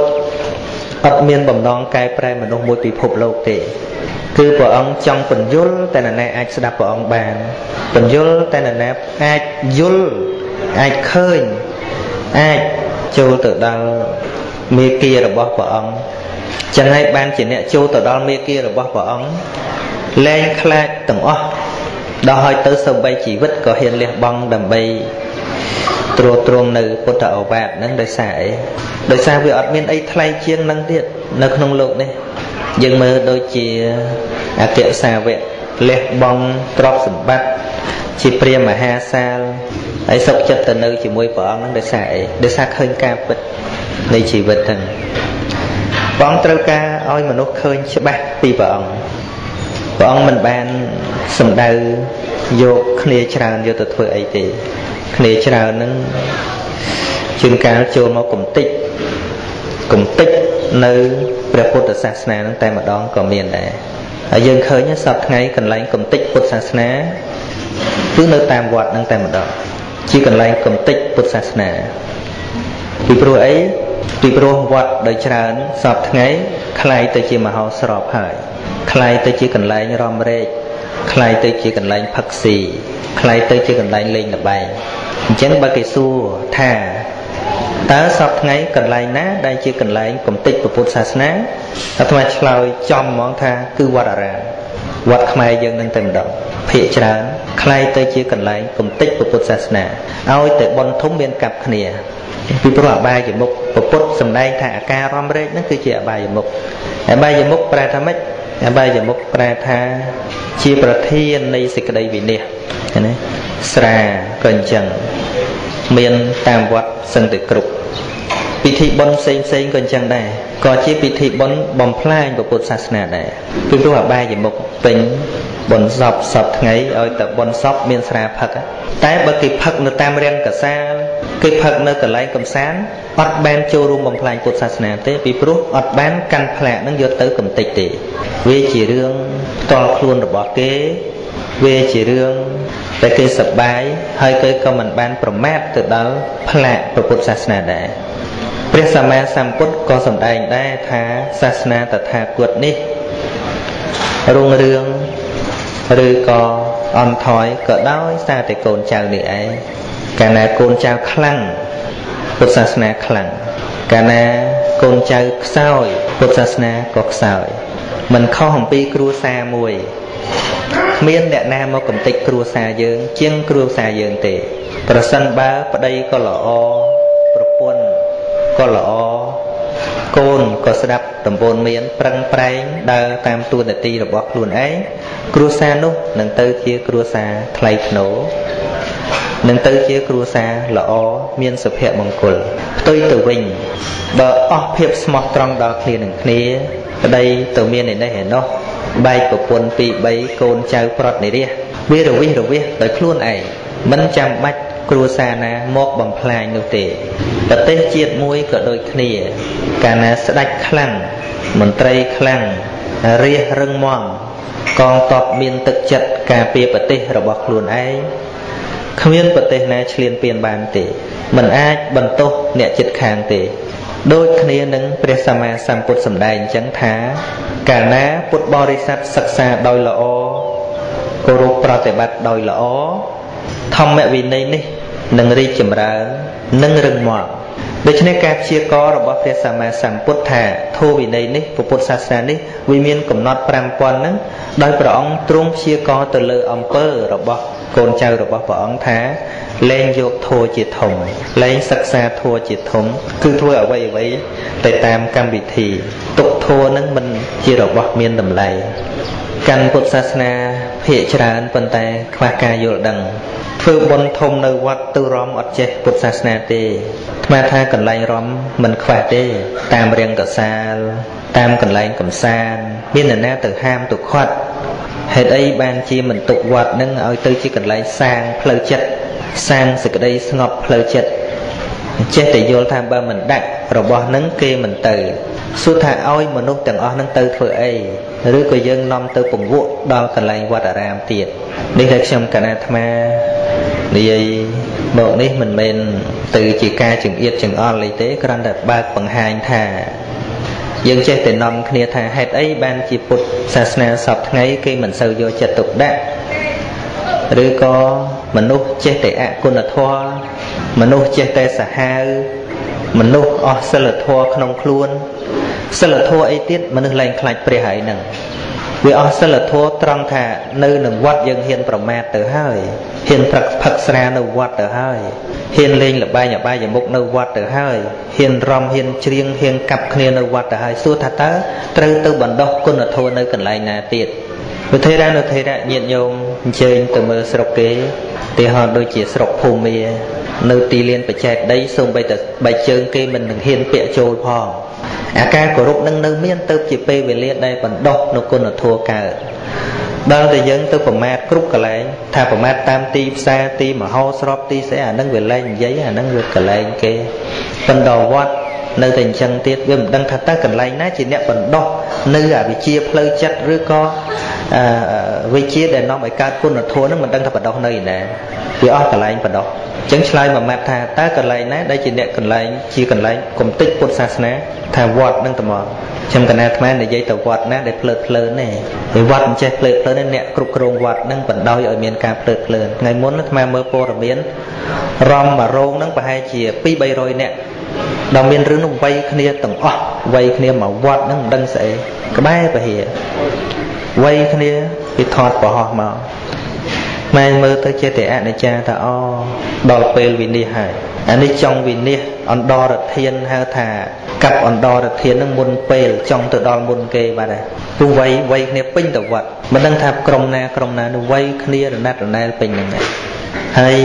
អត់មានបំណងកែប្រែមនុស្សមួយពិភពលោកទេគឺព្រះអង្គចង់បញ្យលតែនរណាអាចស្ដាប់ព្រះអង្គបានបញ្យលតែនរណាអាចយល់អាចឃើញអាចចូលទៅដល់មេគារបស់ព្រះអង្គចឹងហើយបានជាអ្នកចូលទៅដល់មេគារបស់ព្រះអង្គ លែងខ្លាចទាំងអស់ដល់ហើយទៅសំបីជីវិតក៏ហ៊ានលះបង់ដើម្បីត្រួតត្រងនៅពុទ្ធឱវាទហ្នឹងដោយសារអីដោយសារវាអត់មានអីថ្លៃជាងនឹងទៀតនៅក្នុងโลกនេះយើងមើលដូចជាអគ្គសាវកលះបង់ទ្រព្យសម្បត្តិជាព្រាមមហាសាលហើយសុខចិត្តទៅនៅជាមួយព្រះអង្គហ្នឹងដោយសារអីដោយសារឃើញការពិតនៃជីវិតហ្នឹងព្រះអង្គត្រូវការឲ្យមនុស្សឃើញច្បាស់ពីព្រះអង្គ ព្រះអង្គមិនបានសំដៅយកគ្នាច្រើនយកទៅធ្វើអីទេគ្នាច្រើនហ្នឹងជាងកាលចូលមកកំតិចកំតិចនៅព្រះពុទ្ធសាសនាហ្នឹងតែម្ដងក៏មានដែរហើយយើងឃើញសពថ្ងៃកន្លែងកំតិចពុទ្ធសាសនាគឺនៅតាមវត្តហ្នឹងតែម្ដងជាកន្លែងកំតិចពុទ្ធសាសនាពីព្រោះអីពីព្រោះវត្តដោយច្រើនសពថ្ងៃคล้ายទៅជាមហោស្រពហើយ คล้ายទៅជាកន្លែងរំរែកคล้ายទៅជាកន្លែងផឹកស៊ីคล้ายទៅជាកន្លែងលេងល្បែងអញ្ចឹងបើគេសួរថាតើសពថ្ងៃកន្លែងណាដែលជាកន្លែងកំតិចពុទ្ធសាសនាអាត្មាឆ្លើយចំហ្មងថាគឺវត្តអារាមវត្តខ្មែរយើងនឹងតែម្ដងភាកច្រើនคล้ายទៅជាកន្លែងកំតិចពុទ្ធសាសនាឲ្យតែបនធំមានកាប់គ្នាពីព្រោះអបាយមុខពុទ្ធសម្ដែងថាអាការរំរែកហ្នឹងគឺជាអបាយមុខអបាយមុខប្រែថាម៉េច អបាយមុខប្រែថា ជាប្រធាននៃសេចក្តីវិន័យណាស្រាក៏អញ្ចឹងមានតាមវត្តសឹងតែគ្រប់ពិធីបុណ្យផ្សេងផ្សេងក៏អញ្ចឹងដែរក៏ជាពិធីបុណ្យបំផ្លាញពុទ្ធសាសនាដែរពីព្រោះអបាយមុខពេញបុណ្យសពសពថ្ងៃឲ្យតែបុណ្យសពមានស្រាផឹកតែបើគេផឹកនៅតាមរាំងកសាល គេផឹកនៅកន្លែងកំសាន្តអត់បានចូលរួមបំផ្លាញពុទ្ធសាសនាទេពីព្រោះអត់បានកាន់ផ្លាកនឹងយកទៅកំតិចទេវាជារឿងផ្ទាល់ខ្លួនរបស់គេវាជារឿងតែគេសប្បាយហើយគេក៏មិនបានប្រមាថទៅដល់ផ្លាកពុទ្ធសាសនាដែរព្រះសម្មាសម្ពុទ្ធក៏សម្ដែងដែរថាសាសនាតថាគតនេះរុងរឿងឬក៏អន់ថយក៏ដោយសារតែកូនចៅនេះឯង កាលណាកូនចៅខ្លាំងពុទ្ធសាសនាខ្លាំងកាលណាកូនចៅខ្សោយពុទ្ធសាសនាក៏ខ្សោយមិនខុសអំពីគ្រួសារមួយគ្មានអ្នកណាមកកំទេចគ្រួសារយើង ជាងគ្រួសារយើងទេ ប្រសិនបើប្តីក៏ល្អប្រពន្ធក៏ល្អកូនក៏ស្ដាប់ដំបូនមានប្រឹងប្រែងដើរតាមទួនាទីរបស់ខ្លួនឯងគ្រួសារនោះនឹងទៅជាគ្រួសារថ្លៃថ្នូរ នឹងទៅជាគ្រួសារល្អមានសុភមង្គលផ្ទុយទៅវិញបើអស់ភាពស្មោះត្រង់ដល់គ្នានឹងគ្នាប្តីទៅមានឯនេះឯនោះបែកប្រពន្ធពីរ3កូនចៅប្រត់និរះវារវិសរវិសដោយខ្លួនឯងមិនចាំបាច់គ្រួសារណាមកបំផ្លាញនោះទេប្រទេសជាតិមួយក៏ដូចគ្នា កាលណាស្ដេចខ្លាំងមន្ត្រីខ្លាំងរាជរឹងមាំកងទ័ពមានទឹកចិត្តការពារប្រទេសរបស់ខ្លួនឯង គ្មានប្រទេសណាឈ្លានពានបានទេមិនអាចបន្ទោសអ្នកចិត្តខាងទេដូចគ្នានឹងព្រះសម្មាសម្ពុទ្ធសម្ដែងអញ្ចឹងថា កាលណាពុទ្ធបរិស័ទសិក្សាដោយល្អគោរពប្រតិបត្តិដោយល្អធម្មវិន័យនេះនឹងរីកចម្រើននិងរឹងមាំដូច្នេះការព្យាកររបស់ព្រះសម្មាសម្ពុទ្ធថាធម៌វិន័យនេះពុទ្ធសាសនានេះវាមានកំណត់5000ហ្នឹងដោយព្រះអង្គទ្រង់ព្យាករទៅលើអំពើរបស់ កូនចៅរបស់ព្រះអង្គថាលែងយកធัวជាធំលែងសិក្សាធัวជាធំគឺធ្វើអ្វីអ្វីទៅតាមកម្មវិធីទុកធัวនឹងមិនជារបស់មានតម្លៃកាន់ពុទ្ធសាសនាភ ភាកច្រើនប៉ុន្តែខ្វះការយល់ដឹងធ្វើបុណ្យធំនៅវត្តទៅរំអត់ចេះពុទ្ធសាសនាទេថ្មថាកន្លែងរំមិនខ្វះទេ តាមរៀងកសាល តាមកន្លែងកំសាន្តមាននរណាទៅហាមទៅខាត់ ហេតុអីបានជាមិនទុកវត្តនឹងឲ្យទៅជាកន្លែងសាងផ្លូវចិត្តសាងសេចក្តីស្ងប់ផ្លូវចិត្តចេះតែយល់ថាបើមិនដាក់របស់នឹងគេមិនទៅសួរថាឲ្យមនុស្សទាំងអស់នឹងទៅធ្វើអីឬក៏យើងនាំទៅពង្វក់ដល់កន្លែងវត្តអារាមទៀតនេះដែលខ្ញុំកណាអាត្មានិយាយមកនេះមិនមែនទៅជាការចង្អៀតចង្អល់អីទេគ្រាន់តែបើកបង្ហាញថា យើងចេះតែនាំគ្នាថាហេតុអីបានជាពុទ្ធសាសនាសពថ្ងៃគេមិនសូវយកចិត្តទុកដាក់ឬក៏មនុស្សចេះតែអគុណធម៌មនុស្សចេះតែសាហាវមនុស្សអស់សិលធម៌ក្នុងខ្លួនសិលធម៌អីទៀតមនុស្សលែងខ្លាចព្រះហើយនឹង វាអស់សិលធម៌ត្រង់ថានៅនឹងវត្តយើងហ៊ានប្រមាថទៅហើយហ៊ានព្រឹកផឹកស្រានៅវត្តទៅហើយហ៊ានលេងលបែងអបាយមុខនៅវត្តទៅហើយហ៊ានរំហ៊ានច្រៀងហ៊ានកាប់គ្នានៅវត្តទៅហើយសួរថាតើត្រូវទៅបណ្ដោះគុណធម៌នៅកន្លែងណាទៀតវិធិរានុធិរៈញាតញោមអញ្ជើញទៅមើលស្រុកគេទីហោដូចជាស្រុកភូមានៅទីលានបច្ចេកដីសូម្បីតែបែកជើងគេមិននឹងហ៊ានពាក់ចូលផង អាការគោរពនឹងនៅមានទៅជាពេលវេលាដែលបណ្ដោះនៅគុណធម៌កើតដល់តែយើងទៅប្រមាថគ្រប់កន្លែងថាប្រមាថតាមទីផ្សារទីមហោស្រពទីស្អីអានឹងវាលែងនិយាយអានឹងវាកន្លែងគេបណ្ដោវត្ត នៅតែអញ្ចឹងទៀតវាមិនដឹងថាតើកន្លែងណាជាអ្នកបណ្ដោះនៅអវិជាផ្លូវចិត្តឬក៏វិជាដែលនាំឲ្យកើតគុណធម៌នឹងមិនដឹងថាបណ្ដោះនៅឯណាវាអស់កន្លែងបណ្ដោះអញ្ចឹងឆ្លើយមួយម៉ាត់ថាតើកន្លែងណាដែលជាអ្នកកន្លែងជាកន្លែងគំតិចពុទ្ធសាសនាថាវត្តនឹងត្មងខ្ញុំកណាអាត្មានិយាយទៅវត្តណាដែលភ្លើតភ្លើនទេហើយវត្តមិនចេះភ្លើតភ្លើនទេអ្នកគ្រប់គ្រងវត្តនឹងបណ្ដោយឲ្យមានការភ្លើតភ្លើនថ្ងៃមុនអាត្មាមើលព័ត៌មានរំមករោងនឹងប្រហែលជា2 300នាក់ ដល់មានរឿងនោះវ័យគ្នាទាំងអស់វ័យគ្នាមកវត្តនឹងមិនដឹងស្អីក្បែរពហិវ័យគ្នាគេថតប្រហោះមកម៉ែមើលទៅចេះតែអនិច្ចាថាអូដល់ពេលវិនិច្ឆ័យហើយអានេះចង់វិនិច្ឆ័យអន្តរធានហៅថាកាប់អន្តរធាននឹងមុនពេលចង់ទៅដល់មុនគេបាទហើយព្រោះវ័យវ័យគ្នាពេញទៅវត្តមិនដឹងថាក្រុមណាក្រុមណានោះវ័យគ្នារណាត់រណែលពេញហ្នឹងហើយ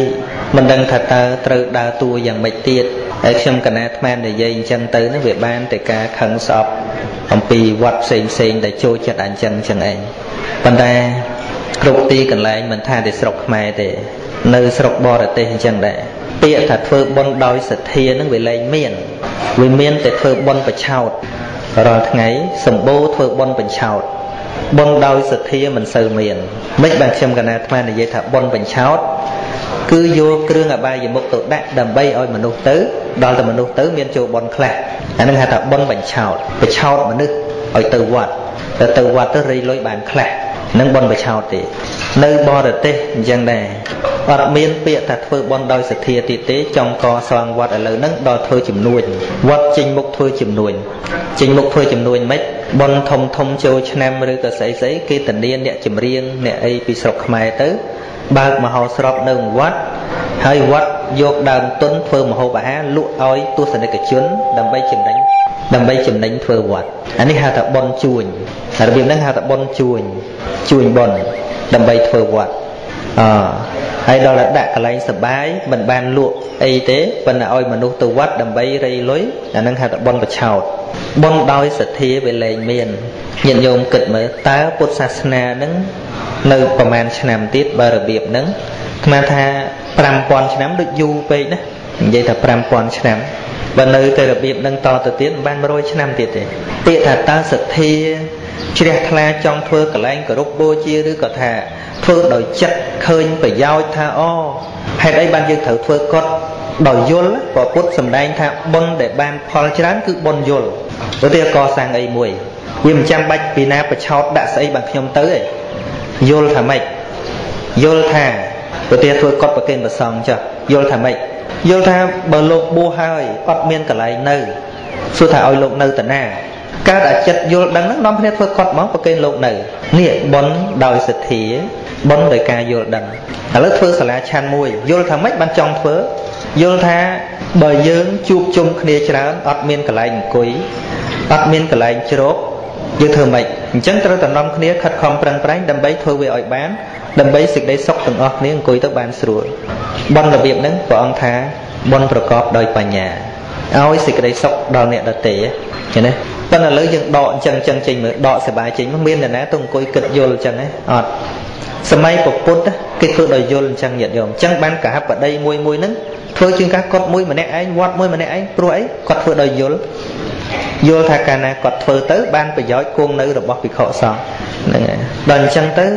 មិនដឹងថាតើត្រូវដើរតួយ៉ាងម៉េចទៀតហើយខ្ញុំកណាអាត្មានិយាយអញ្ចឹងទៅនឹងវាបានតែការខឹងស្អប់អំពីវត្តផ្សេងផ្សេងដែលចូលចិត្តអញ្ចឹងអញ្ចឹងឯងប៉ុន្តែគ្រប់ទីកន្លែងមិនថាតែស្រុកខ្មែរទេ នៅស្រុកបរទេសអញ្ចឹងដែរពាក្យថាធ្វើបុណ្យដោយសទ្ធានឹងវាលែងមានវាមានតែធ្វើបុណ្យបឆោតរាល់ថ្ងៃសម្បូរធ្វើបុណ្យបញ្ឆោតបុណ្យដោយសទ្ធាមិនសូវមានមិនបានខ្ញុំកណាអាត្មានិយាយថាបុណ្យបញ្ឆោត គឺយកគ្រឿងអបាយមុខទៅដាក់ដើម្បីឲ្យមនុស្សទៅដល់តែមនុស្សទៅមានចូលបុណ្យខ្លះអានឹងហៅថាបុណ្យបញ្ឆោតបញ្ឆោតមនុស្សឲ្យទៅវត្តទៅទៅវត្តទៅរៃលុយបានខ្លះនឹងបនបឆោតទេ នៅបរទេសអញ្ចឹងដែរអត់មានពាក្យថាធ្វើបនដោយសទ្ធាទៀតទេចង់កសាងវត្តឥឡូវហ្នឹងដល់ធ្វើជំនួញវត្តចេញមុខធ្វើជំនួញចេញមុខធ្វើជំនួញមិនបនធំធំចូលឆ្នាំឬក៏ស្អីស្អីគេធានាអ្នកចម្រៀងអ្នកអីពីស្រុកខ្មែរទៅ បើកមហោស្រពនៅវត្តហើយវត្តយកដើមទុនធ្វើមហោបអាហារលក់ឲ្យទស្សនិកជន ដើម្បីចំណេញដើម្បីចំណេញធ្វើវត្តអានេះហៅថាបនជួញរបៀបហ្នឹងហៅថាបនជួញជួញបនដើម្បីធ្វើវត្តអហើយដល់តែដាក់កន្លែងសបាយមិនបានលក់អីទេប៉ុន្តែឲ្យមនុស្សទៅវត្តដើម្បីរៃលុយអានឹងហៅថាបនបឆោតបនដោយសទ្ធាវាលែងមានញាតិញោមគិតមើលតើពុទ្ធសាសនានឹង នៅប្រហែលឆ្នាំទៀតបើរបៀបហ្នឹងស្មានថា5000ឆ្នាំដូចយូរពេកណានិយាយថា5000ឆ្នាំបើនៅតែរបៀបនឹងតទៅទៀតមិនបាន100ឆ្នាំទៀតទេពាក្យថាតើសទ្ធាជ្រះថ្លាចង់ធ្វើកលែងគោរពបូជាឬក៏ថាធ្វើដោយចិត្តឃើញប្រយោជន៍ថាអូហេតុអីបានយើងត្រូវធ្វើកត់ដោយយល់ព្រះពុទ្ធសម្ដែងថាបុណ្យដែលបានផលច្រើនគឺបុណ្យយល់ទៅទៀតកសាងអីមួយវាមិនចាំបាច់ពីណាប្រឆោតដាក់ស្អីបានខ្ញុំទៅទេ យល់ថាម៉េចយល់ថាទៅទៀតធ្វើកត់ប្រគេនប្រសងចុះយល់ថាម៉េចយល់ថាបើលោកបួសហើយអត់មានកន្លែងនៅសួរថាឲ្យលោកនៅតាណាកើតអាចិត្តយល់ដឹងហ្នឹងនាំគ្នាធ្វើកត់មកប្រគេនលោកនៅនេះប៉ុនដោយសទ្ធាប៉ុនដោយការយល់ដឹងឥឡូវធ្វើសាលាឆាន់មួយយល់ថាម៉េចបានចង់ធ្វើយល់ថាបើយើងជួបជុំគ្នាច្រើនអត់មានកន្លែងអង្គុយអត់មានកន្លែងជ្រក យើងធ្វើម៉េចអញ្ចឹងត្រូវតែនាំគ្នាខិតខំប្រឹងប្រែងដើម្បីធ្វើវាឲ្យបានដើម្បីសេចក្តីសុខទាំងអស់គ្នាអង្គុយទៅបានស្រួលបនរបៀបហ្នឹងព្រះអង្គថាបនប្រកបដោយបញ្ញាឲ្យសេចក្តីសុខដល់អ្នកដទៃឃើញទេប៉ុន្តែឥឡូវយើងដកអញ្ចឹងអញ្ចឹងចេញមើលដកសបាយចេញមកមាននរណាទៅអង្គុយគិតយល់អញ្ចឹងទេអត់សម័យពុទ្ធគេធ្វើដោយយល់អញ្ចឹងញាតិញោមអញ្ចឹងបានកហបដីមួយមួយហ្នឹង ធ្វើជាងការកត់មួយម្នាក់ឯងវត្តមួយម្នាក់ឯងព្រោះអីគាត់ធ្វើដោយយល់យល់ថាកាលណាគាត់ធ្វើទៅ បានប្រយោជន៍គង់នៅរបស់ភិក្ខុសង្ឃហ្នឹងហើយដល់អញ្ចឹងទៅ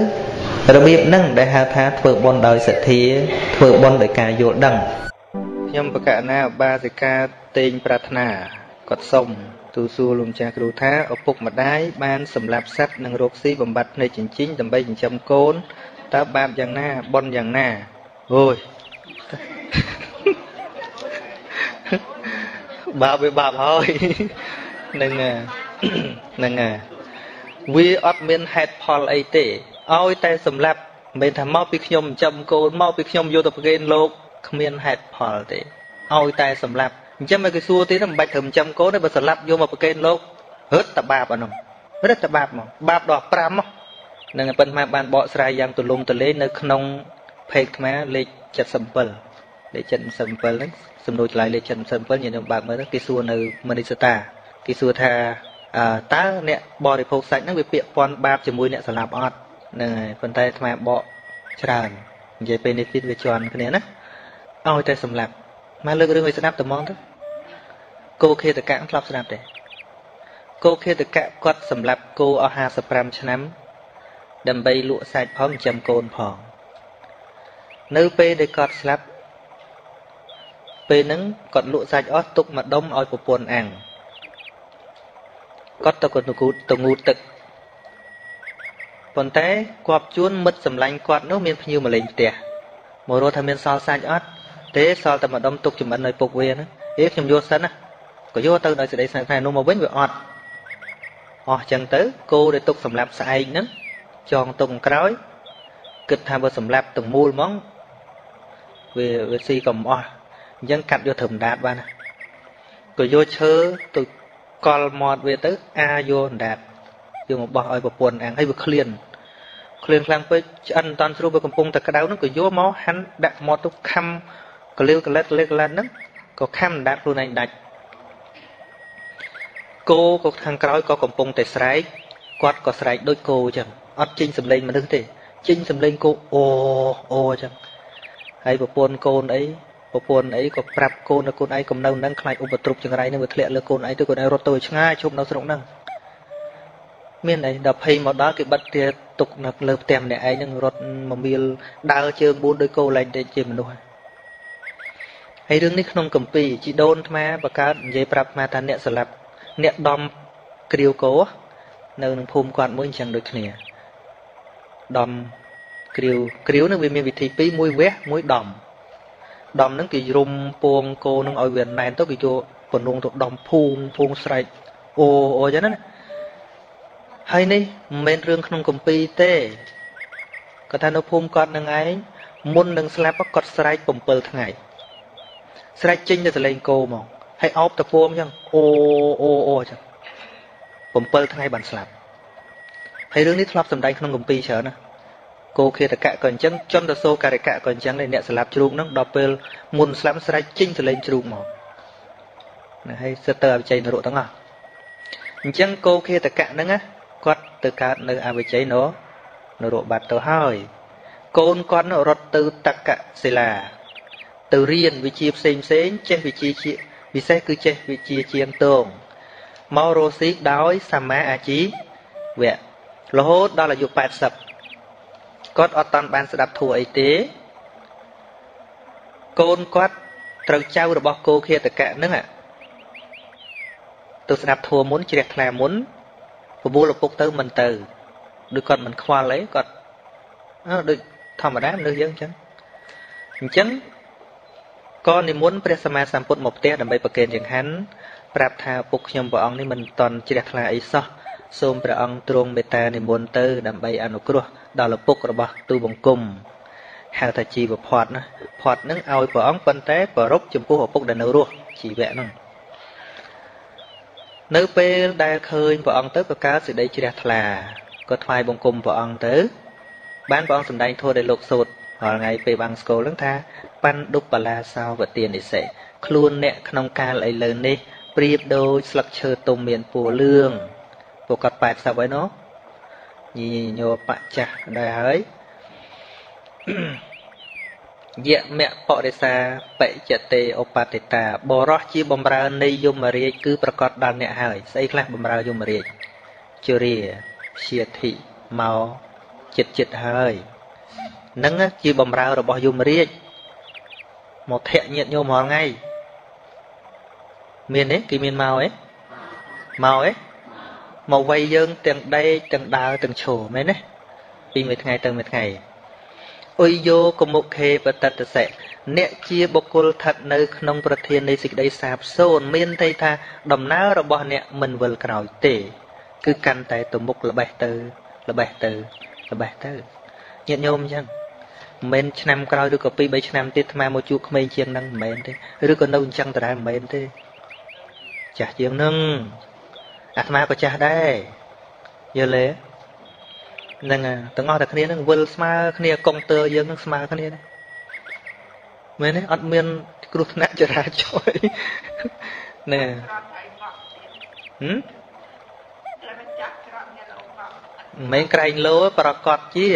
របៀបហ្នឹងដែលហៅថាធ្វើបុណ្យដោយសទ្ធាធ្វើបុណ្យដោយការយល់ដឹងខ្ញុំបកណាបាសិកាតេងប្រាថ្នាគាត់សុំទូសួរលោកម្ចាស់គ្រូថាឪពុកម្ដាយបានសម្លាប់សត្វនិងរោគស៊ីបំបត្តិភ្នែកចិញ្ចិញ្ចដើម្បីចិញ្ចឹមកូនតើបាបយ៉ាងណាបុណ្យយ៉ាងណាអូយ បាបវាបាបហើយនឹងនឹងវាអត់មានហេតុផលអីទេឲ្យតែសម្លាប់មិនមែនថាមកពីខ្ញុំចិញ្ចឹមកូនមកពីខ្ញុំយកទៅប្រគេនលោកគ្មានហេតុផលទេឲ្យតែសម្លាប់អញ្ចឹងមកគេសួរទៀតមិនបាច់ត្រូវចិញ្ចឹមកូនទេបើសម្លាប់យកមកប្រគេនលោករឹតតបាបអានោះរឹតតបាបមកបាបដល់5មកនឹងប៉ុន្តែបានបកស្រាយយ៉ាងទូលំទូលាយនៅក្នុងផេកខ្មែរលេខ77 លេខ77ហ្នឹងសំណួរឆ្លើយលេខ77ញាតិញោមបើកមើលទៅគេសួរនៅមនីសតាគេសួរថាតើអ្នកបរិភោគសាច់ហ្នឹងវាពាក់ព័ន្ធបាបជាមួយអ្នកស្លាប់អត់ហ្នឹងហើយប៉ុន្តែអាត្មាបកច្រើននិយាយពេលនេះទៀតវាជន់គ្នាណាឲ្យតែសម្លាប់មកលើករឿងឲ្យស្ដាប់ត្មងទៅគោខេតកៈធ្លាប់ស្ដាប់ទេគោខេតកៈគាត់សម្លាប់គោអស់55ឆ្នាំ ដើម្បីលក់សាច់ផងចិញ្ចឹមកូនផង នៅពេលដែលគាត់ស្លាប់ ពេលហ្នឹងគាត់លក់សាច់អស់ទុកមកដុំឲ្យប្រពន្ធអាំងគាត់ទៅគាត់ទៅទៅងូតទឹកប៉ុន្តែគាត់ជួនមិត្តសម្លាញ់គាត់នោះមានភ្ញៀវមកលេងផ្ទះមករត់ថាមានសល់សាច់អត់ទេសល់តែម្ដុំទុកចំអិនឲ្យពុកវាណាអេខ្ញុំយកសិនណាក៏យកទៅដោយសេចក្តីស្នេហ៍នោះមកវិញវាអត់អស់ចឹងទៅគោដែលទុកសម្រាប់ស្អែកហ្នឹងចងទុកក្រោយគិតថាបើសម្រាប់ទាំងមូលហ្មងវាវាស៊ីក៏មិនអស់ អញ្ចឹងកាត់យកត្រឹមដាតបានណាក៏យកឈើទៅកល់មាត់វាទៅ អាយកអណ្ដាតយកមកបោះឲ្យប្រពន្ធអាំងឲ្យវាឃ្លានឃ្លានខ្លាំងពេកឆ្អិនតាន់ស្រួលវាកំពុងតែក្តៅហ្នឹងក៏យកមកហាន់ដាក់មាត់ទៅខំកលៀវកលិតកលិតកលិតហ្នឹងក៏ខំអណ្ដាតខ្លួនឯងដាច់គោក៏ខាងក្រោយក៏កំពុងតែស្រែកគាត់ក៏ស្រែកដូចគោអញ្ចឹងអត់ចេញសម្លេងមនុស្សទេចេញសម្លេងគោអូអូអញ្ចឹងហើយប្រពន្ធកូនអី ប្រពន្ធអីក៏ប្រាប់កូនដល់កូនឯងកុំនៅនឹងខ្លាចឧបទ្រពចង្រៃនឹងវាធ្លាក់លើកូនឯងទៅកូនឯងរត់ទៅឆ្ងាយជប់នៅស្រុកហ្នឹងមានអីដល់ភ័យមកដល់គេបិទទាទុកនៅលើផ្ទះម្នាក់ឯងហ្នឹងរត់មកមៀលដើរជើង4ដោយគោលែងតែជាមនុស្សហើយរឿងនេះក្នុងកម្ពីជីដូនអាត្មាបកើតនិយាយប្រាប់អាត្មាថាអ្នកស្លាប់អ្នកដំគ្រាវគោនៅក្នុងភូមិគាត់មួយអញ្ចឹងដូចគ្នាដំគ្រាវគ្រាវនឹងវាមានវិធីពីរមួយវះមួយដំ ដំហ្នឹងគេរុំពងគោនឹងឲ្យវាណែនទៅគេយកពនុងទៅដំភូងភូងស្រែកអូអូអញ្ចឹងណាហើយនេះមិនមែនរឿងក្នុងកម្ពីទេគាត់ថានៅភូមិគាត់នឹងឯងមុននឹងស្លាប់គាត់ស្រែក7ថ្ងៃស្រែកចេញទៅសលេងគោមកហើយអោបតពួមអញ្ចឹងអូអូអូអញ្ចឹង7ថ្ងៃបានស្លាប់ហើយរឿងនេះធ្លាប់សម្ដែងក្នុងកម្ពីច្រើនណា គោឃាតកៈក៏អញ្ចឹងចន្ទសោការិកៈក៏អញ្ចឹងដែរអ្នកស្លាប់ជ្រូកហ្នឹងដល់ពេលមុនស្លាប់ស្រែកចេញសលេងជ្រូកមកណាហើយសិតទៅអវិជ័យនរកទាំងអស់អញ្ចឹងគោឃាតកៈហ្នឹងណាគាត់ទៅកើតនៅអវិជ័យនរនរកបាត់ទៅហើយកូនគាត់រត់ទៅតកសិលា ទៅរៀនវិជាផ្សេងផ្សេងចេះវិជាជាពិសេសគឺចេះវិជាជាងតងមករស់ស៊ីដោយសមាអាជីវៈរហូតដល់អាយុ80 គាត់អត់តាន់បានស្ដាប់ធัวអីទេកូនគាត់ត្រូវចៅរបស់គោឃាតកៈហ្នឹងទៅស្ដាប់ធัวមុនជ្រះថ្លាមុនប្រមូលឪពុកទៅមិនទៅដូចគាត់មិនខ្វល់អីគាត់អឺដូចធម្មតាមនុស្សយើងអញ្ចឹងអញ្ចឹងក៏និមន្តព្រះសម្មាសម្ពុទ្ធមកផ្ទះដើម្បីប្រគេនចង្ហាន់ប្រាប់ថាពុកខ្ញុំព្រះអង្គនេះមិនតន់ជ្រះថ្លាអីសោះ សូមព្រះអង្គទ្រង់មេត្តានិមន្តទៅ ដើម្បីអនុគ្រោះដល់ឪពុករបស់ទូបង្គំហៅថាជីវផាត់ណាផាត់នឹងឲ្យព្រះអង្គប៉ុន្តែប្ររពចំពោះឪពុកដែលនៅរស់ជីវៈហ្នឹងនៅពេលដែលឃើញព្រះអង្គទៅក៏កើតសេចក្តីជ្រះថ្លាក៏ថ្វាយបង្គំព្រះអង្គទៅ បានព្រះអង្គសម្ដែងធម៌ដែលលោកសូត្ររាល់ថ្ងៃពេលបាំងស្គលហ្នឹងថាបណ្ឌុបបលាសោវទានិសេខ្លួនអ្នកក្នុងកាលឥឡូវនេះប្រៀបដូចស្លឹកឈើទុំមានពណ៌លឿង ពួកគាត់80ហើយណោះញីញោបច្ចាស់ដែរហើយយៈមៈបរិសាបច្ចតេឧបតិតាបរោះជាបំរើនៃយមរាជគឺប្រកាសដល់អ្នកហើយស្អីខ្លះបំរើយមរាជជរាជាធិមកចិត្តចិត្តហើយនឹងជាបំរើរបស់យមរាជមកធាក់ញាតញោមរាល់ថ្ងៃមានទេគេមានមកអេមកអេ មកវ័យយើងទាំងដេកទាំងដើរទាំងឈរមែនទេពីមួយថ្ងៃទៅមួយថ្ងៃអុយយោកមុខេបតតសិអ្នកជាបុគ្គលស្ថិតនៅក្នុងប្រធាននៃសេចក្តីសាបសូន្យមានន័យថាដំណើររបស់អ្នកមិនវិលក្រោយទេ គឺកាន់តែទៅមុខល្បេះទៅល្បេះទៅល្បេះទៅញាតិញោមអញ្ចឹងមិនមែនឆ្នាំក្រោយឬក៏2 3ឆ្នាំទៀតអាត្មាមកជួបក្មេងជាងហ្នឹងមិនមែនទេឬក៏នៅអញ្ចឹងដដែលមិនមែនទេ ចាស់ជាងហ្នឹង អាត្មាក៏ចាស់ដែរយល់ទេហ្នឹងទាំងអស់តែគ្នាហ្នឹងវិលស្មើគ្នាកុងទ័រយើងហ្នឹងស្មើគ្នាដែរមែនទេអត់មាន គ្រោះថ្នាក់ចរាចរណ៍ណែហឹមមិនមែនក្រែងលោប្រកបជា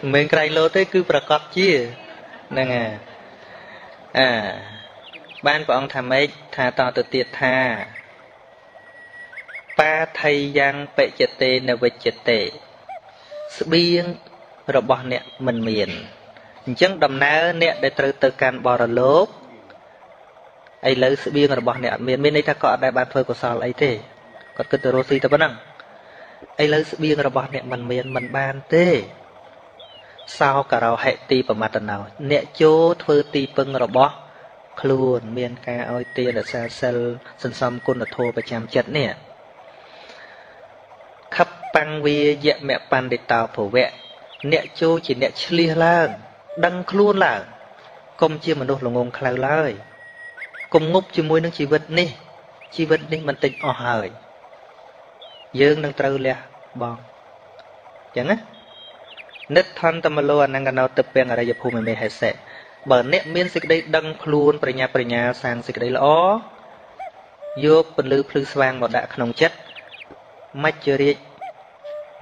មិនមែនក្រែងលោទេ គឺប្រកបជាហ្នឹងហើយអា បានព្រះអង្គថាម៉េចថាតទៅទៀតថាបាថៃយ៉ាងបច្ចតេនវិច្ចតេស្បៀងរបស់អ្នកមិនមានអញ្ចឹងដំណើរអ្នកដែលត្រូវទៅកាន់បរលោកឥឡូវស្បៀងរបស់អ្នកអត់មានមានន័យថាគាត់អត់ដែលបានធ្វើកុសលអីទេគាត់គិតទៅរស់ស៊ីតែប៉ុណ្ណឹងឥឡូវស្បៀងរបស់អ្នកមិនមានមិនបានទេសោករោហិទីប្រមត្តណោអ្នកចូលធ្វើទីពឹងរបស់ ខ្លួន មានការឲ្យទានរក្សាសិលសន្សំគុណធម៌ប្រចាំចិត្តនេះខបបង្វាយមបណ្ឌិតោភវៈអ្នកចូលជាអ្នកឆ្លៀសឡើង ដឹងខ្លួនឡើងកុំជាមនុស្សល្ងងខ្លៅឡើយកុំងប់ជាមួយនឹងជីវិតនេះជីវិតនេះមិនតិចអស់ហើយ យើងនឹងត្រូវលះបង់អញ្ចឹងណានិទ្ធន្តមលោអនង្កណោទឹកពេងអរិយភូមិមេហេសេ បើអ្នកមានសេចក្តីដឹងខ្លួនប្រញ្ញាប្រញ្ញាសាងសេចក្តីល្អយកពន្លឺភ្លឺស្វាងមកដាក់ក្នុងចិត្តមច្ចរាជ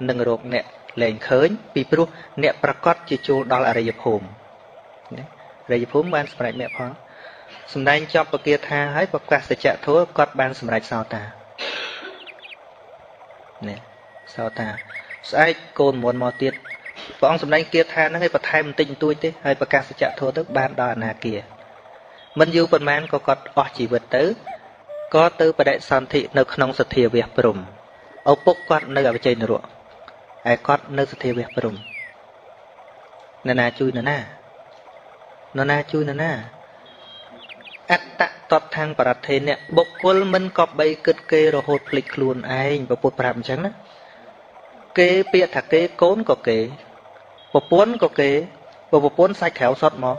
នឹងរោគអ្នកលែងឃើញ ពីព្រោះអ្នកប្រកាសជាចូលដល់អរិយភូមិអរិយភូមិបានសម្រេចមេផលសម្ដែងចប់ពគាថាហើយប្រកាសសច្ចធម៌គាត់បានសម្រេចសោតានេះសោតាស្អែកកូនមុនមកទៀត ព្រះអង្គសម្ដែងគាថាហ្នឹងឲ្យបន្ថែមបន្តិចបន្តួចទេហើយប្រកាសសច្ចធម៌ទៅបានដល់អនាគាមិនយូរប៉ុន្មានក៏គាត់អស់ជីវិតទៅក៏ទៅបដិសន្ធិនៅក្នុងសទ្ធាវះព្រំឪពុកគាត់នៅអវិជ័យនរកហើយគាត់នៅសទ្ធាវះព្រំនរណាជួយនរណានរណាជួយនរណាអត្តតតທາງបរថេអ្នកបុគ្គលមិនក៏បីគិតគេរហូតភ្លេចខ្លួនឯងពពុទ្ធប្រាប់អញ្ចឹងណាគេពាក្យថាគេកូនក៏គេ ប្រពន្ធក៏គេប្រពន្ធសាច់ក្រៅសុតមក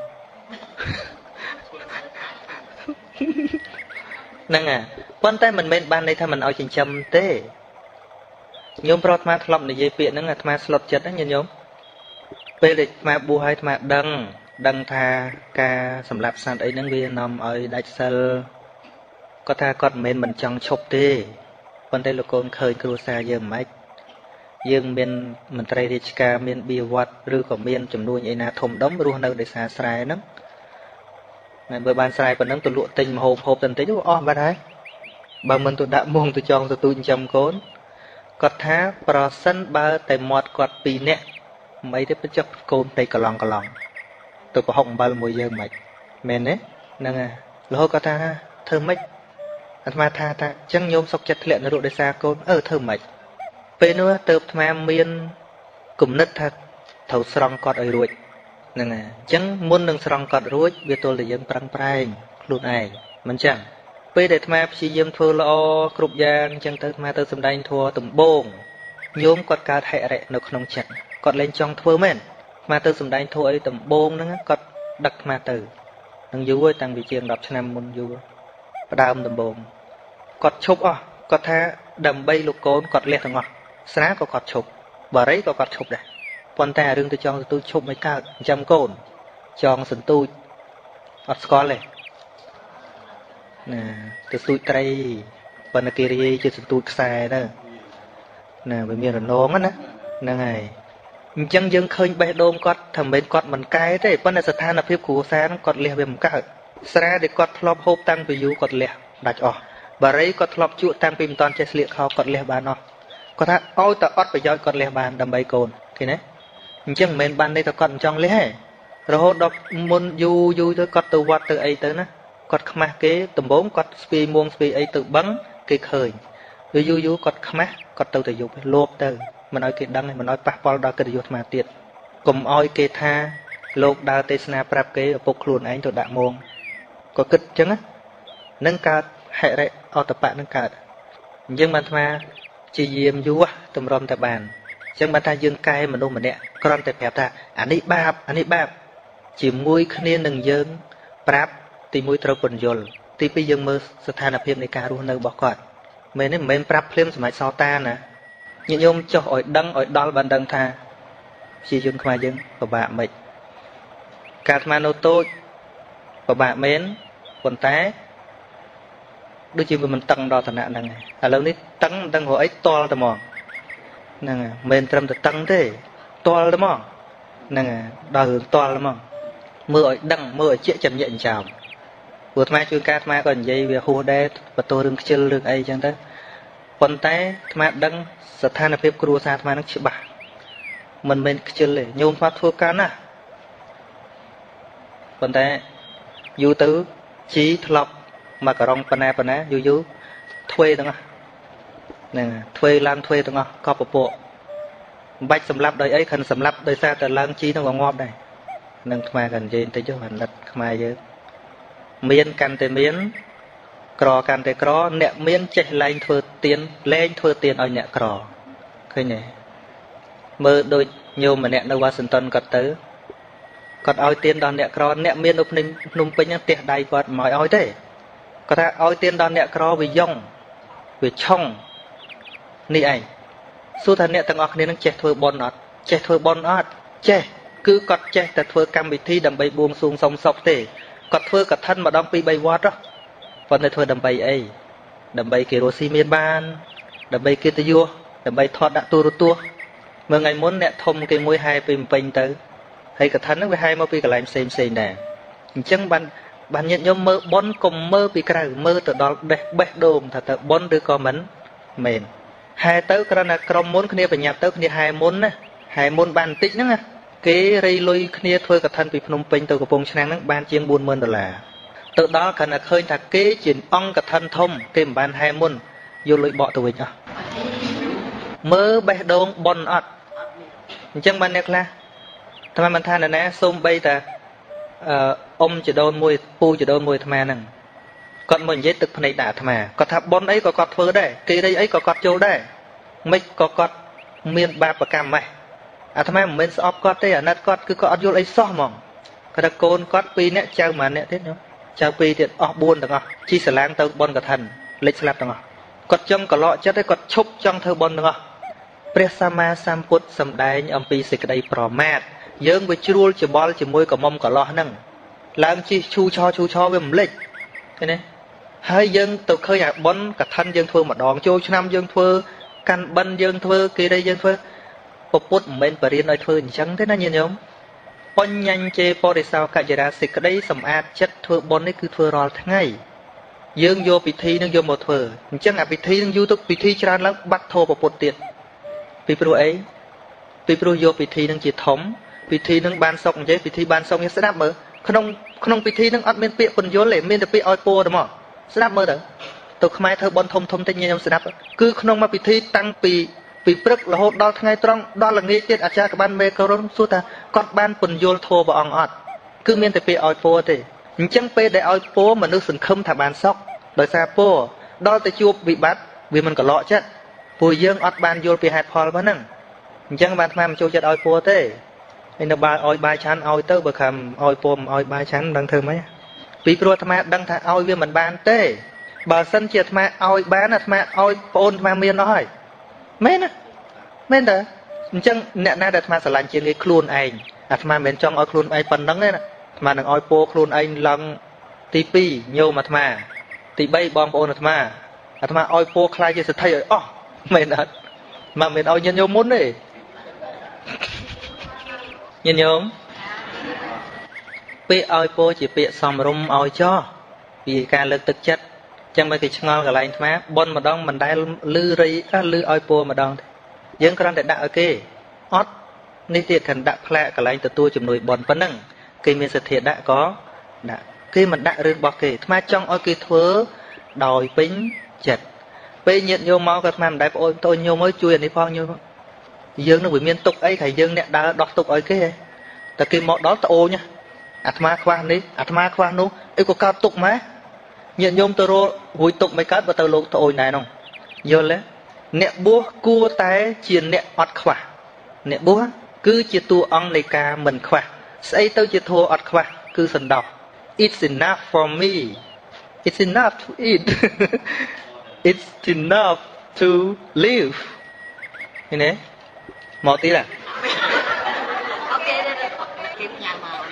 ហ្នឹងហើយប៉ុន្តែមិនមែនបានន័យថាមិនឲ្យចិញ្ចឹមទេញោមប្រុសអាត្មាធ្លាប់និយាយពាក្យហ្នឹងអាត្មាស្លុតចិត្តហ្នឹងញោមពេលដែលអាត្មាបួសហើយអាត្មាដឹងដឹងថាការសម្លាប់សត្វអីហ្នឹងវានាំឲ្យដាច់សិលគាត់ថាគាត់មិនមែនមិនចង់ឈប់ទេប៉ុន្តែលោកកូនឃើញគ្រួសារយើងមិនខ្មិច យើងមានមន្ត្រីរាជការមានបៀវត្តឬក៏មានចំនួនអីណាធំដុំរស់នៅដោយសារស្រែហ្នឹងតែបើបានស្រែប៉ុណ្ណឹងទៅលក់ទិញមហូបហូបទៅបន្តិចអស់បាត់ហើយបើមិនទៅដាក់មុងទៅចង់ទៅទូចចិញ្ចឹមកូនគាត់ថាប្រសិនបើតែមាត់គាត់ពីរនាក់មិនទេទៅចុះកូនតែកន្លងកន្លងទៅប្រហុកអំបិលមួយយើងមិនមែនទេហ្នឹងហើយរហូតគាត់ថាធ្វើម៉េចអាត្មាថាថាអញ្ចឹងញោមសុកចិត្តធ្លាក់នរកដោយសារកូនអឺធ្វើម៉េច ពេលនោះទៅអាត្មាមានគំនិតថាត្រូវស្រង់គាត់ឲ្យរួចហ្នឹងហើយអញ្ចឹងមុននឹងស្រង់គាត់រួចវាទល់តែយើងប្រឹងប្រែងខ្លួនឯងមិនចឹងពេលដែលអាត្មាព្យាយាមធ្វើល្អគ្រប់យ៉ាងអញ្ចឹងទៅអាត្មាទៅសម្ដែងធัวដំបងញោមគាត់កើតហិរិនៅក្នុងចិត្តគាត់លែងចង់ធ្វើមែនអាត្មាទៅសម្ដែងធัวអីដំបងហ្នឹងគាត់ដឹកអាត្មាទៅនឹងយូរហើយតាំងពីជាង10ឆ្នាំមុនយូរផ្ដើមដំបងគាត់ឈប់អស់គាត់ថាដើម្បីលោកកូនគាត់លះទាំងអស់ ស្រាក៏គាត់ឈប់បារីក៏គាត់ឈប់ដែរប៉ុន្តែរឿងទៅចងសន្ទូចឈប់មិនកើតចិញ្ចឹមកូនចងសន្ទូចអត់ស្គាល់ទេណាទៅសួចត្រីប៉ុន្តែគេរាយជាសន្ទូចខ្សែទៅណាវាមានរនងណាហ្នឹងហើយអញ្ចឹងយើងឃើញបេះដូងគាត់ថាមិនគាត់មិនកែទេប៉ុន្តែស្ថានភាពគ្រួសារហ្នឹងគាត់លះវាមិនកើតស្រាដែលគាត់ធ្លាប់ហូបតាំងពីយូរគាត់លះដាច់អស់បារីគាត់ធ្លាប់ជក់តាំងពីមិនតាន់ចេះស្លៀកខោគាត់លះបានអស់ គាត់ថាឲ្យតែអត់ប្រយោជន៍គាត់លះបានដើម្បីកូនឃើញទេអញ្ចឹងមិនមែនបានន័យថាគាត់មិនចង់លះទេរហូតដល់មុនយូរយូរទៅគាត់ទៅវត្តទៅអីទៅណាគាត់ខ្មាស់គេដំបងគាត់ស្ពាយមួងស្ពាយអីទៅបឹងគេឃើញយូរយូរយូរគាត់ខ្មាស់គាត់ទៅតែយប់លោបទៅមិនឲ្យគេដឹងមិនឲ្យប៉ះពាល់ដល់កិត្តិយសអាត្មាទៀតកុំឲ្យគេថាលោកដើរទេសនាប្រាប់គេឪពុកខ្លួនឯងទៅដាក់មួងក៏គិតអញ្ចឹងណានឹងកើតហិរិអតបៈនឹងកើតអញ្ចឹងបានអាត្មា ជាយាមយួរតម្រុំតែបានអញ្ចឹងបានថាយើងកែមនុស្សម្នាក់គ្រាន់តែប្រាប់ថាអានេះបាបអានេះបាប ជាមួយគ្នានឹងយើង ប្រាប់ទី1ត្រូវពន្យល់ទី2យើងមើលស្ថានភាពនៃការរស់នៅរបស់គាត់មែនទេមិនមែនប្រាប់ភ្លាមសម្រាប់សោតាណាញាតិញោមចុះឲ្យដឹងឲ្យដល់បានដឹងថាព្យាជនខ្មែរយើងពិបាកមិនការអាត្មានៅតូចពិបាកមែនប៉ុន្តែ ដូចជាវាមិនតឹងដល់ឋានៈហ្នឹងឥឡូវនេះតឹងមិនដឹងរកអីតល់តែហ្មងហ្នឹងហើយមិនត្រឹមតែតឹងទេតល់តែហ្មងហ្នឹងហើយដល់រឿងតល់ហ្មងមើលឲ្យដឹងមើលឲ្យជាក់ចំញាក់ចោមព្រោះអាត្មាជួយការអាត្មាក៏និយាយវាហួសដែរបន្ទោរឿងខ្ជិលរឿងអីចឹងទៅប៉ុន្តែអាត្មាដឹងស្ថានភាពគ្រួសារអាត្មានឹងច្បាស់មិនមែនខ្ជិលទេញោមស្មាធ្វើការណាប៉ុន្តែយូរទៅជីធ្លាប់ មកករងប៉ុណ្ណាប៉ុណ្ណាយូរយូរធ្វេទាំងអស់ហ្នឹងធ្វេឡើងធ្វេទាំងអស់កប់ពពកមិនបាច់សម្លាប់ដោយអីខិនសម្លាប់ដោយសារតែឡើងជីនឹងក៏ងាប់ដែរនឹងខ្មែរក៏និយាយបន្តិចទៅបណ្ឌិតខ្មែរយើងមានកាន់តែមាន ក្រកាន់តែក្រ អ្នកមានចេះលែងធ្វើទៀនលែងធ្វើទៀនឲ្យអ្នកក្រឃើញទេមើលដូចញោមម្នាក់នៅវ៉ាស៊ីនតោនគាត់ទៅគាត់ឲ្យទៀនដល់អ្នកក្រអ្នកមាននៅភ្នំភ្នំពេញហ្នឹងផ្ទះដៃគាត់មិនឲ្យឲ្យទេ គាត់ថាឲ្យទៀនដល់អ្នកក្រវាយ៉ងវាឆុងនេះឯងសួរថាអ្នកទាំងអស់គ្នានឹងចេះធ្វើបុណ្យអត់ចេះធ្វើបុណ្យអត់ចេះគឺគាត់ចេះតែធ្វើកម្មវិធីដើម្បីបួងសួងសុំសុខទេគាត់ធ្វើកឋិនម្ដងពីរបីវត្តប៉ុន្តែធ្វើដើម្បីអីដើម្បីគេរស់ស៊ីមានបាន ដើម្បីកិត្តិយសដើម្បីថតដាក់ទូរទស្សន៍มื่อថ្ងៃមុនអ្នកធំគេមួយហែពីពេញទៅហើយកថាហ្នឹងវាហែមកពីកន្លែងផ្សេងផ្សេងដែរអញ្ចឹងបាន បានញាតិញោមមើលប៉ុនកុំមើលពីក្រៅមើលទៅដល់បេះបេះដូងថាតើប៉ុនឬក៏មិនមែនហែទៅគ្រាន់តែក្រុមមុនគ្នាបញ្ញាប់ទៅគ្នាហែមុនណាហែមុនបានបន្តិចហ្នឹងគេរៃលុយគ្នាធ្វើកឋិនពីភ្នំពេញទៅកំពង់ឆ្នាំងហ្នឹងបានជាង40000ដុល្លារទៅដល់គ្រាន់តែឃើញថាគេជាអង្គកឋិនធំគេមិនបានហែមុនយកលុយបកទៅវិញអស់មើលបេះដូងប៉ុនអត់អញ្ចឹងបានអ្នកខ្លះថ្មមិនថានរណាសូមបីតា អឺអ៊ំចដូនមួយពូចដូនមួយអាត្មាហ្នឹងគាត់មកនិយាយទឹកភ្នែកដាក់អាត្មាគាត់ថាប៉ុនអីក៏គាត់ធ្វើដែរគេរីអីក៏គាត់ចូលដែរមិនក៏គាត់មានបាបកម្មម៉េះអាត្មាមិនមែនស្អប់គាត់ទេអាណិតគាត់គឺគាត់អត់យល់អីសោះហ្មងគាត់ថាកូនគាត់ពីរនាក់ចៅមួយនាក់ទៀតចៅពីរទៀតអស់4ទាំងអស់ជីសាឡាងទៅប៉ុនកឋិនលេចស្លាប់ទាំងអស់គាត់ចង់កឡកចិត្តឯគាត់ឈប់ចង់ធ្វើប៉ុនទាំងអស់ព្រះសម្មាសម្ពុទ្ធសម្ដែងអំពីសេចក្តីប្រមាទ យើងវាជ្រួលច្បល់ជាមួយកមុំកលោះហ្នឹងឡើងជិះឈូឆោឈូឆោវាមិនលិចឃើញទេហើយយើងទៅឃើញអាប៉ុនកឋិនយើងធ្វើម្ដងចូលឆ្នាំយើងធ្វើកាន់បិណ្ឌយើងធ្វើគេរីយើងធ្វើពពុទ្ធមិនមែនបរៀនឲ្យធ្វើអញ្ចឹងទេណាញាតិញោមបញ្ញញ្ជេបរិសោកច្ចរាសេចក្តីសម្អាតចិត្តធ្វើបុណ្យនេះគឺធ្វើរាល់ថ្ងៃយើងយកពិធីនឹងយកមកធ្វើអញ្ចឹងអាពិធីនឹងយូរទៅពិធីច្រើនឡើងបាត់ធោពពុទ្ធទៀតពីព្រោះអីពីព្រោះយកពិធីនឹងជាធំ ពិធីនឹងបានសុកនិយាយពិធីបានសុកនេះស្ដាប់មើលក្នុងក្នុងពិធីនឹងអត់មានពាក្យពន្យល់ទេមានតែពាក្យឲ្យពោតែមកស្ដាប់មើលទៅទៅខ្មែរធ្វើបន់ធំធំតិចញខ្ញុំស្ដាប់គឺក្នុងមួយពិធីតាំងពីពីព្រឹករហូតដល់ថ្ងៃត្រង់ដល់ល្ងាចទៀតអាចារ្យក្បានមេករុនសួរថាគាត់បានពន្យល់ធម៌ព្រះអង្គអត់គឺមានតែពាក្យឲ្យពោទេអញ្ចឹងពេលដែលឲ្យពោមនុស្សសង្ឃឹមថាបានសុខដោយសារពោដល់ទៅជួបវិបត្តិវាមិនកឡកចិត្តពួកយើងអត់បានយល់ពីហេតុផលហ្នឹងអញ្ចឹងបានថ្មមិនចូលចិត្តឲ្យពោទេ ហើយនៅបាយឲ្យបាយឆាន់ឲ្យទៅបើខំឲ្យពោមិនឲ្យបាយឆាន់ដឹងធ្វើម៉េចពីព្រោះអាត្មាដឹងថាឲ្យវាមិនបានទេបើសិនជាអាត្មាឲ្យបានអាត្មាឲ្យប្អូនអាត្មាមានអស់ហើយមែនណាមែនតើអញ្ចឹងអ្នកណាដែលអាត្មាស្រឡាញ់ជាងគេខ្លួនឯងអាត្មាមិនមែនចង់ឲ្យខ្លួនឯងប៉ុណ្្នឹងទេណាអាត្មានឹងឲ្យពោខ្លួនឯងឡើងទី2ញោមអាត្មា ទី3បងប្អូនអាត្មាអាត្មាឲ្យពោខ្លាយជាសទ្ធិឲ្យអស់មែនអត់មកមិនឲ្យញាតិញោមមុនទេ ញាតិញោមពាក្យឲ្យពោជាពាក្យសំរុំឲ្យចោះពីការលើកទឹកចិត្តចឹងមកគេឆ្ងល់កន្លែងអាត្មាប៉ុនម្ដងមិនដែលលឺរីលឺឲ្យពោម្ដងទេយើងគ្រាន់តែដាក់ឲ្យគេអត់នេះទៀតខណ្ឌដាក់ផ្លែកន្លែងទទួលជំនួយប៉ុនប៉ុណ្ណឹងគេមានសទ្ធាដាក់ក៏ដាក់គេមិនដាក់រឿងរបស់គេអាត្មាចង់ឲ្យគេធ្វើដោយពេញចិត្តពេលញាតញោមមកក៏អាត្មាមិនដែលប្អូនតូនញោមអើយជួយអានេះផងញោម យើងនឹងវាមានទុកអីថាយើងអ្នកដើរដោះទុកឲ្យគេតែគេមកដល់ត្អូញអាត្មាខ្វះនេះអាត្មាខ្វះនោះអីក៏កើតទុកម៉ែញាតញោមទៅរករួយទុកមិនកើតបើទៅលោកត្អូញដែរនោះយល់ទេអ្នកបួសគួរតែជាអ្នកអត់ខ្វះអ្នកបួសគឺជាតួអង្គនៃការមិនខ្វះស្អីទៅជាធัวអត់ខ្វះគឺសន្តោស it's enough for me it's enough to eat it's enough to live ឃើញទេ មកទៀតអាអូខេគេញ៉ាំមក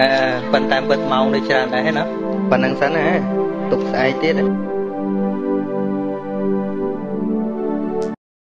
អឺប៉ុន្តែពិតម៉ោងដូចច្រើនដែរណាប៉ុណ្្នឹងសិនណាទុកស្អែកទៀតណា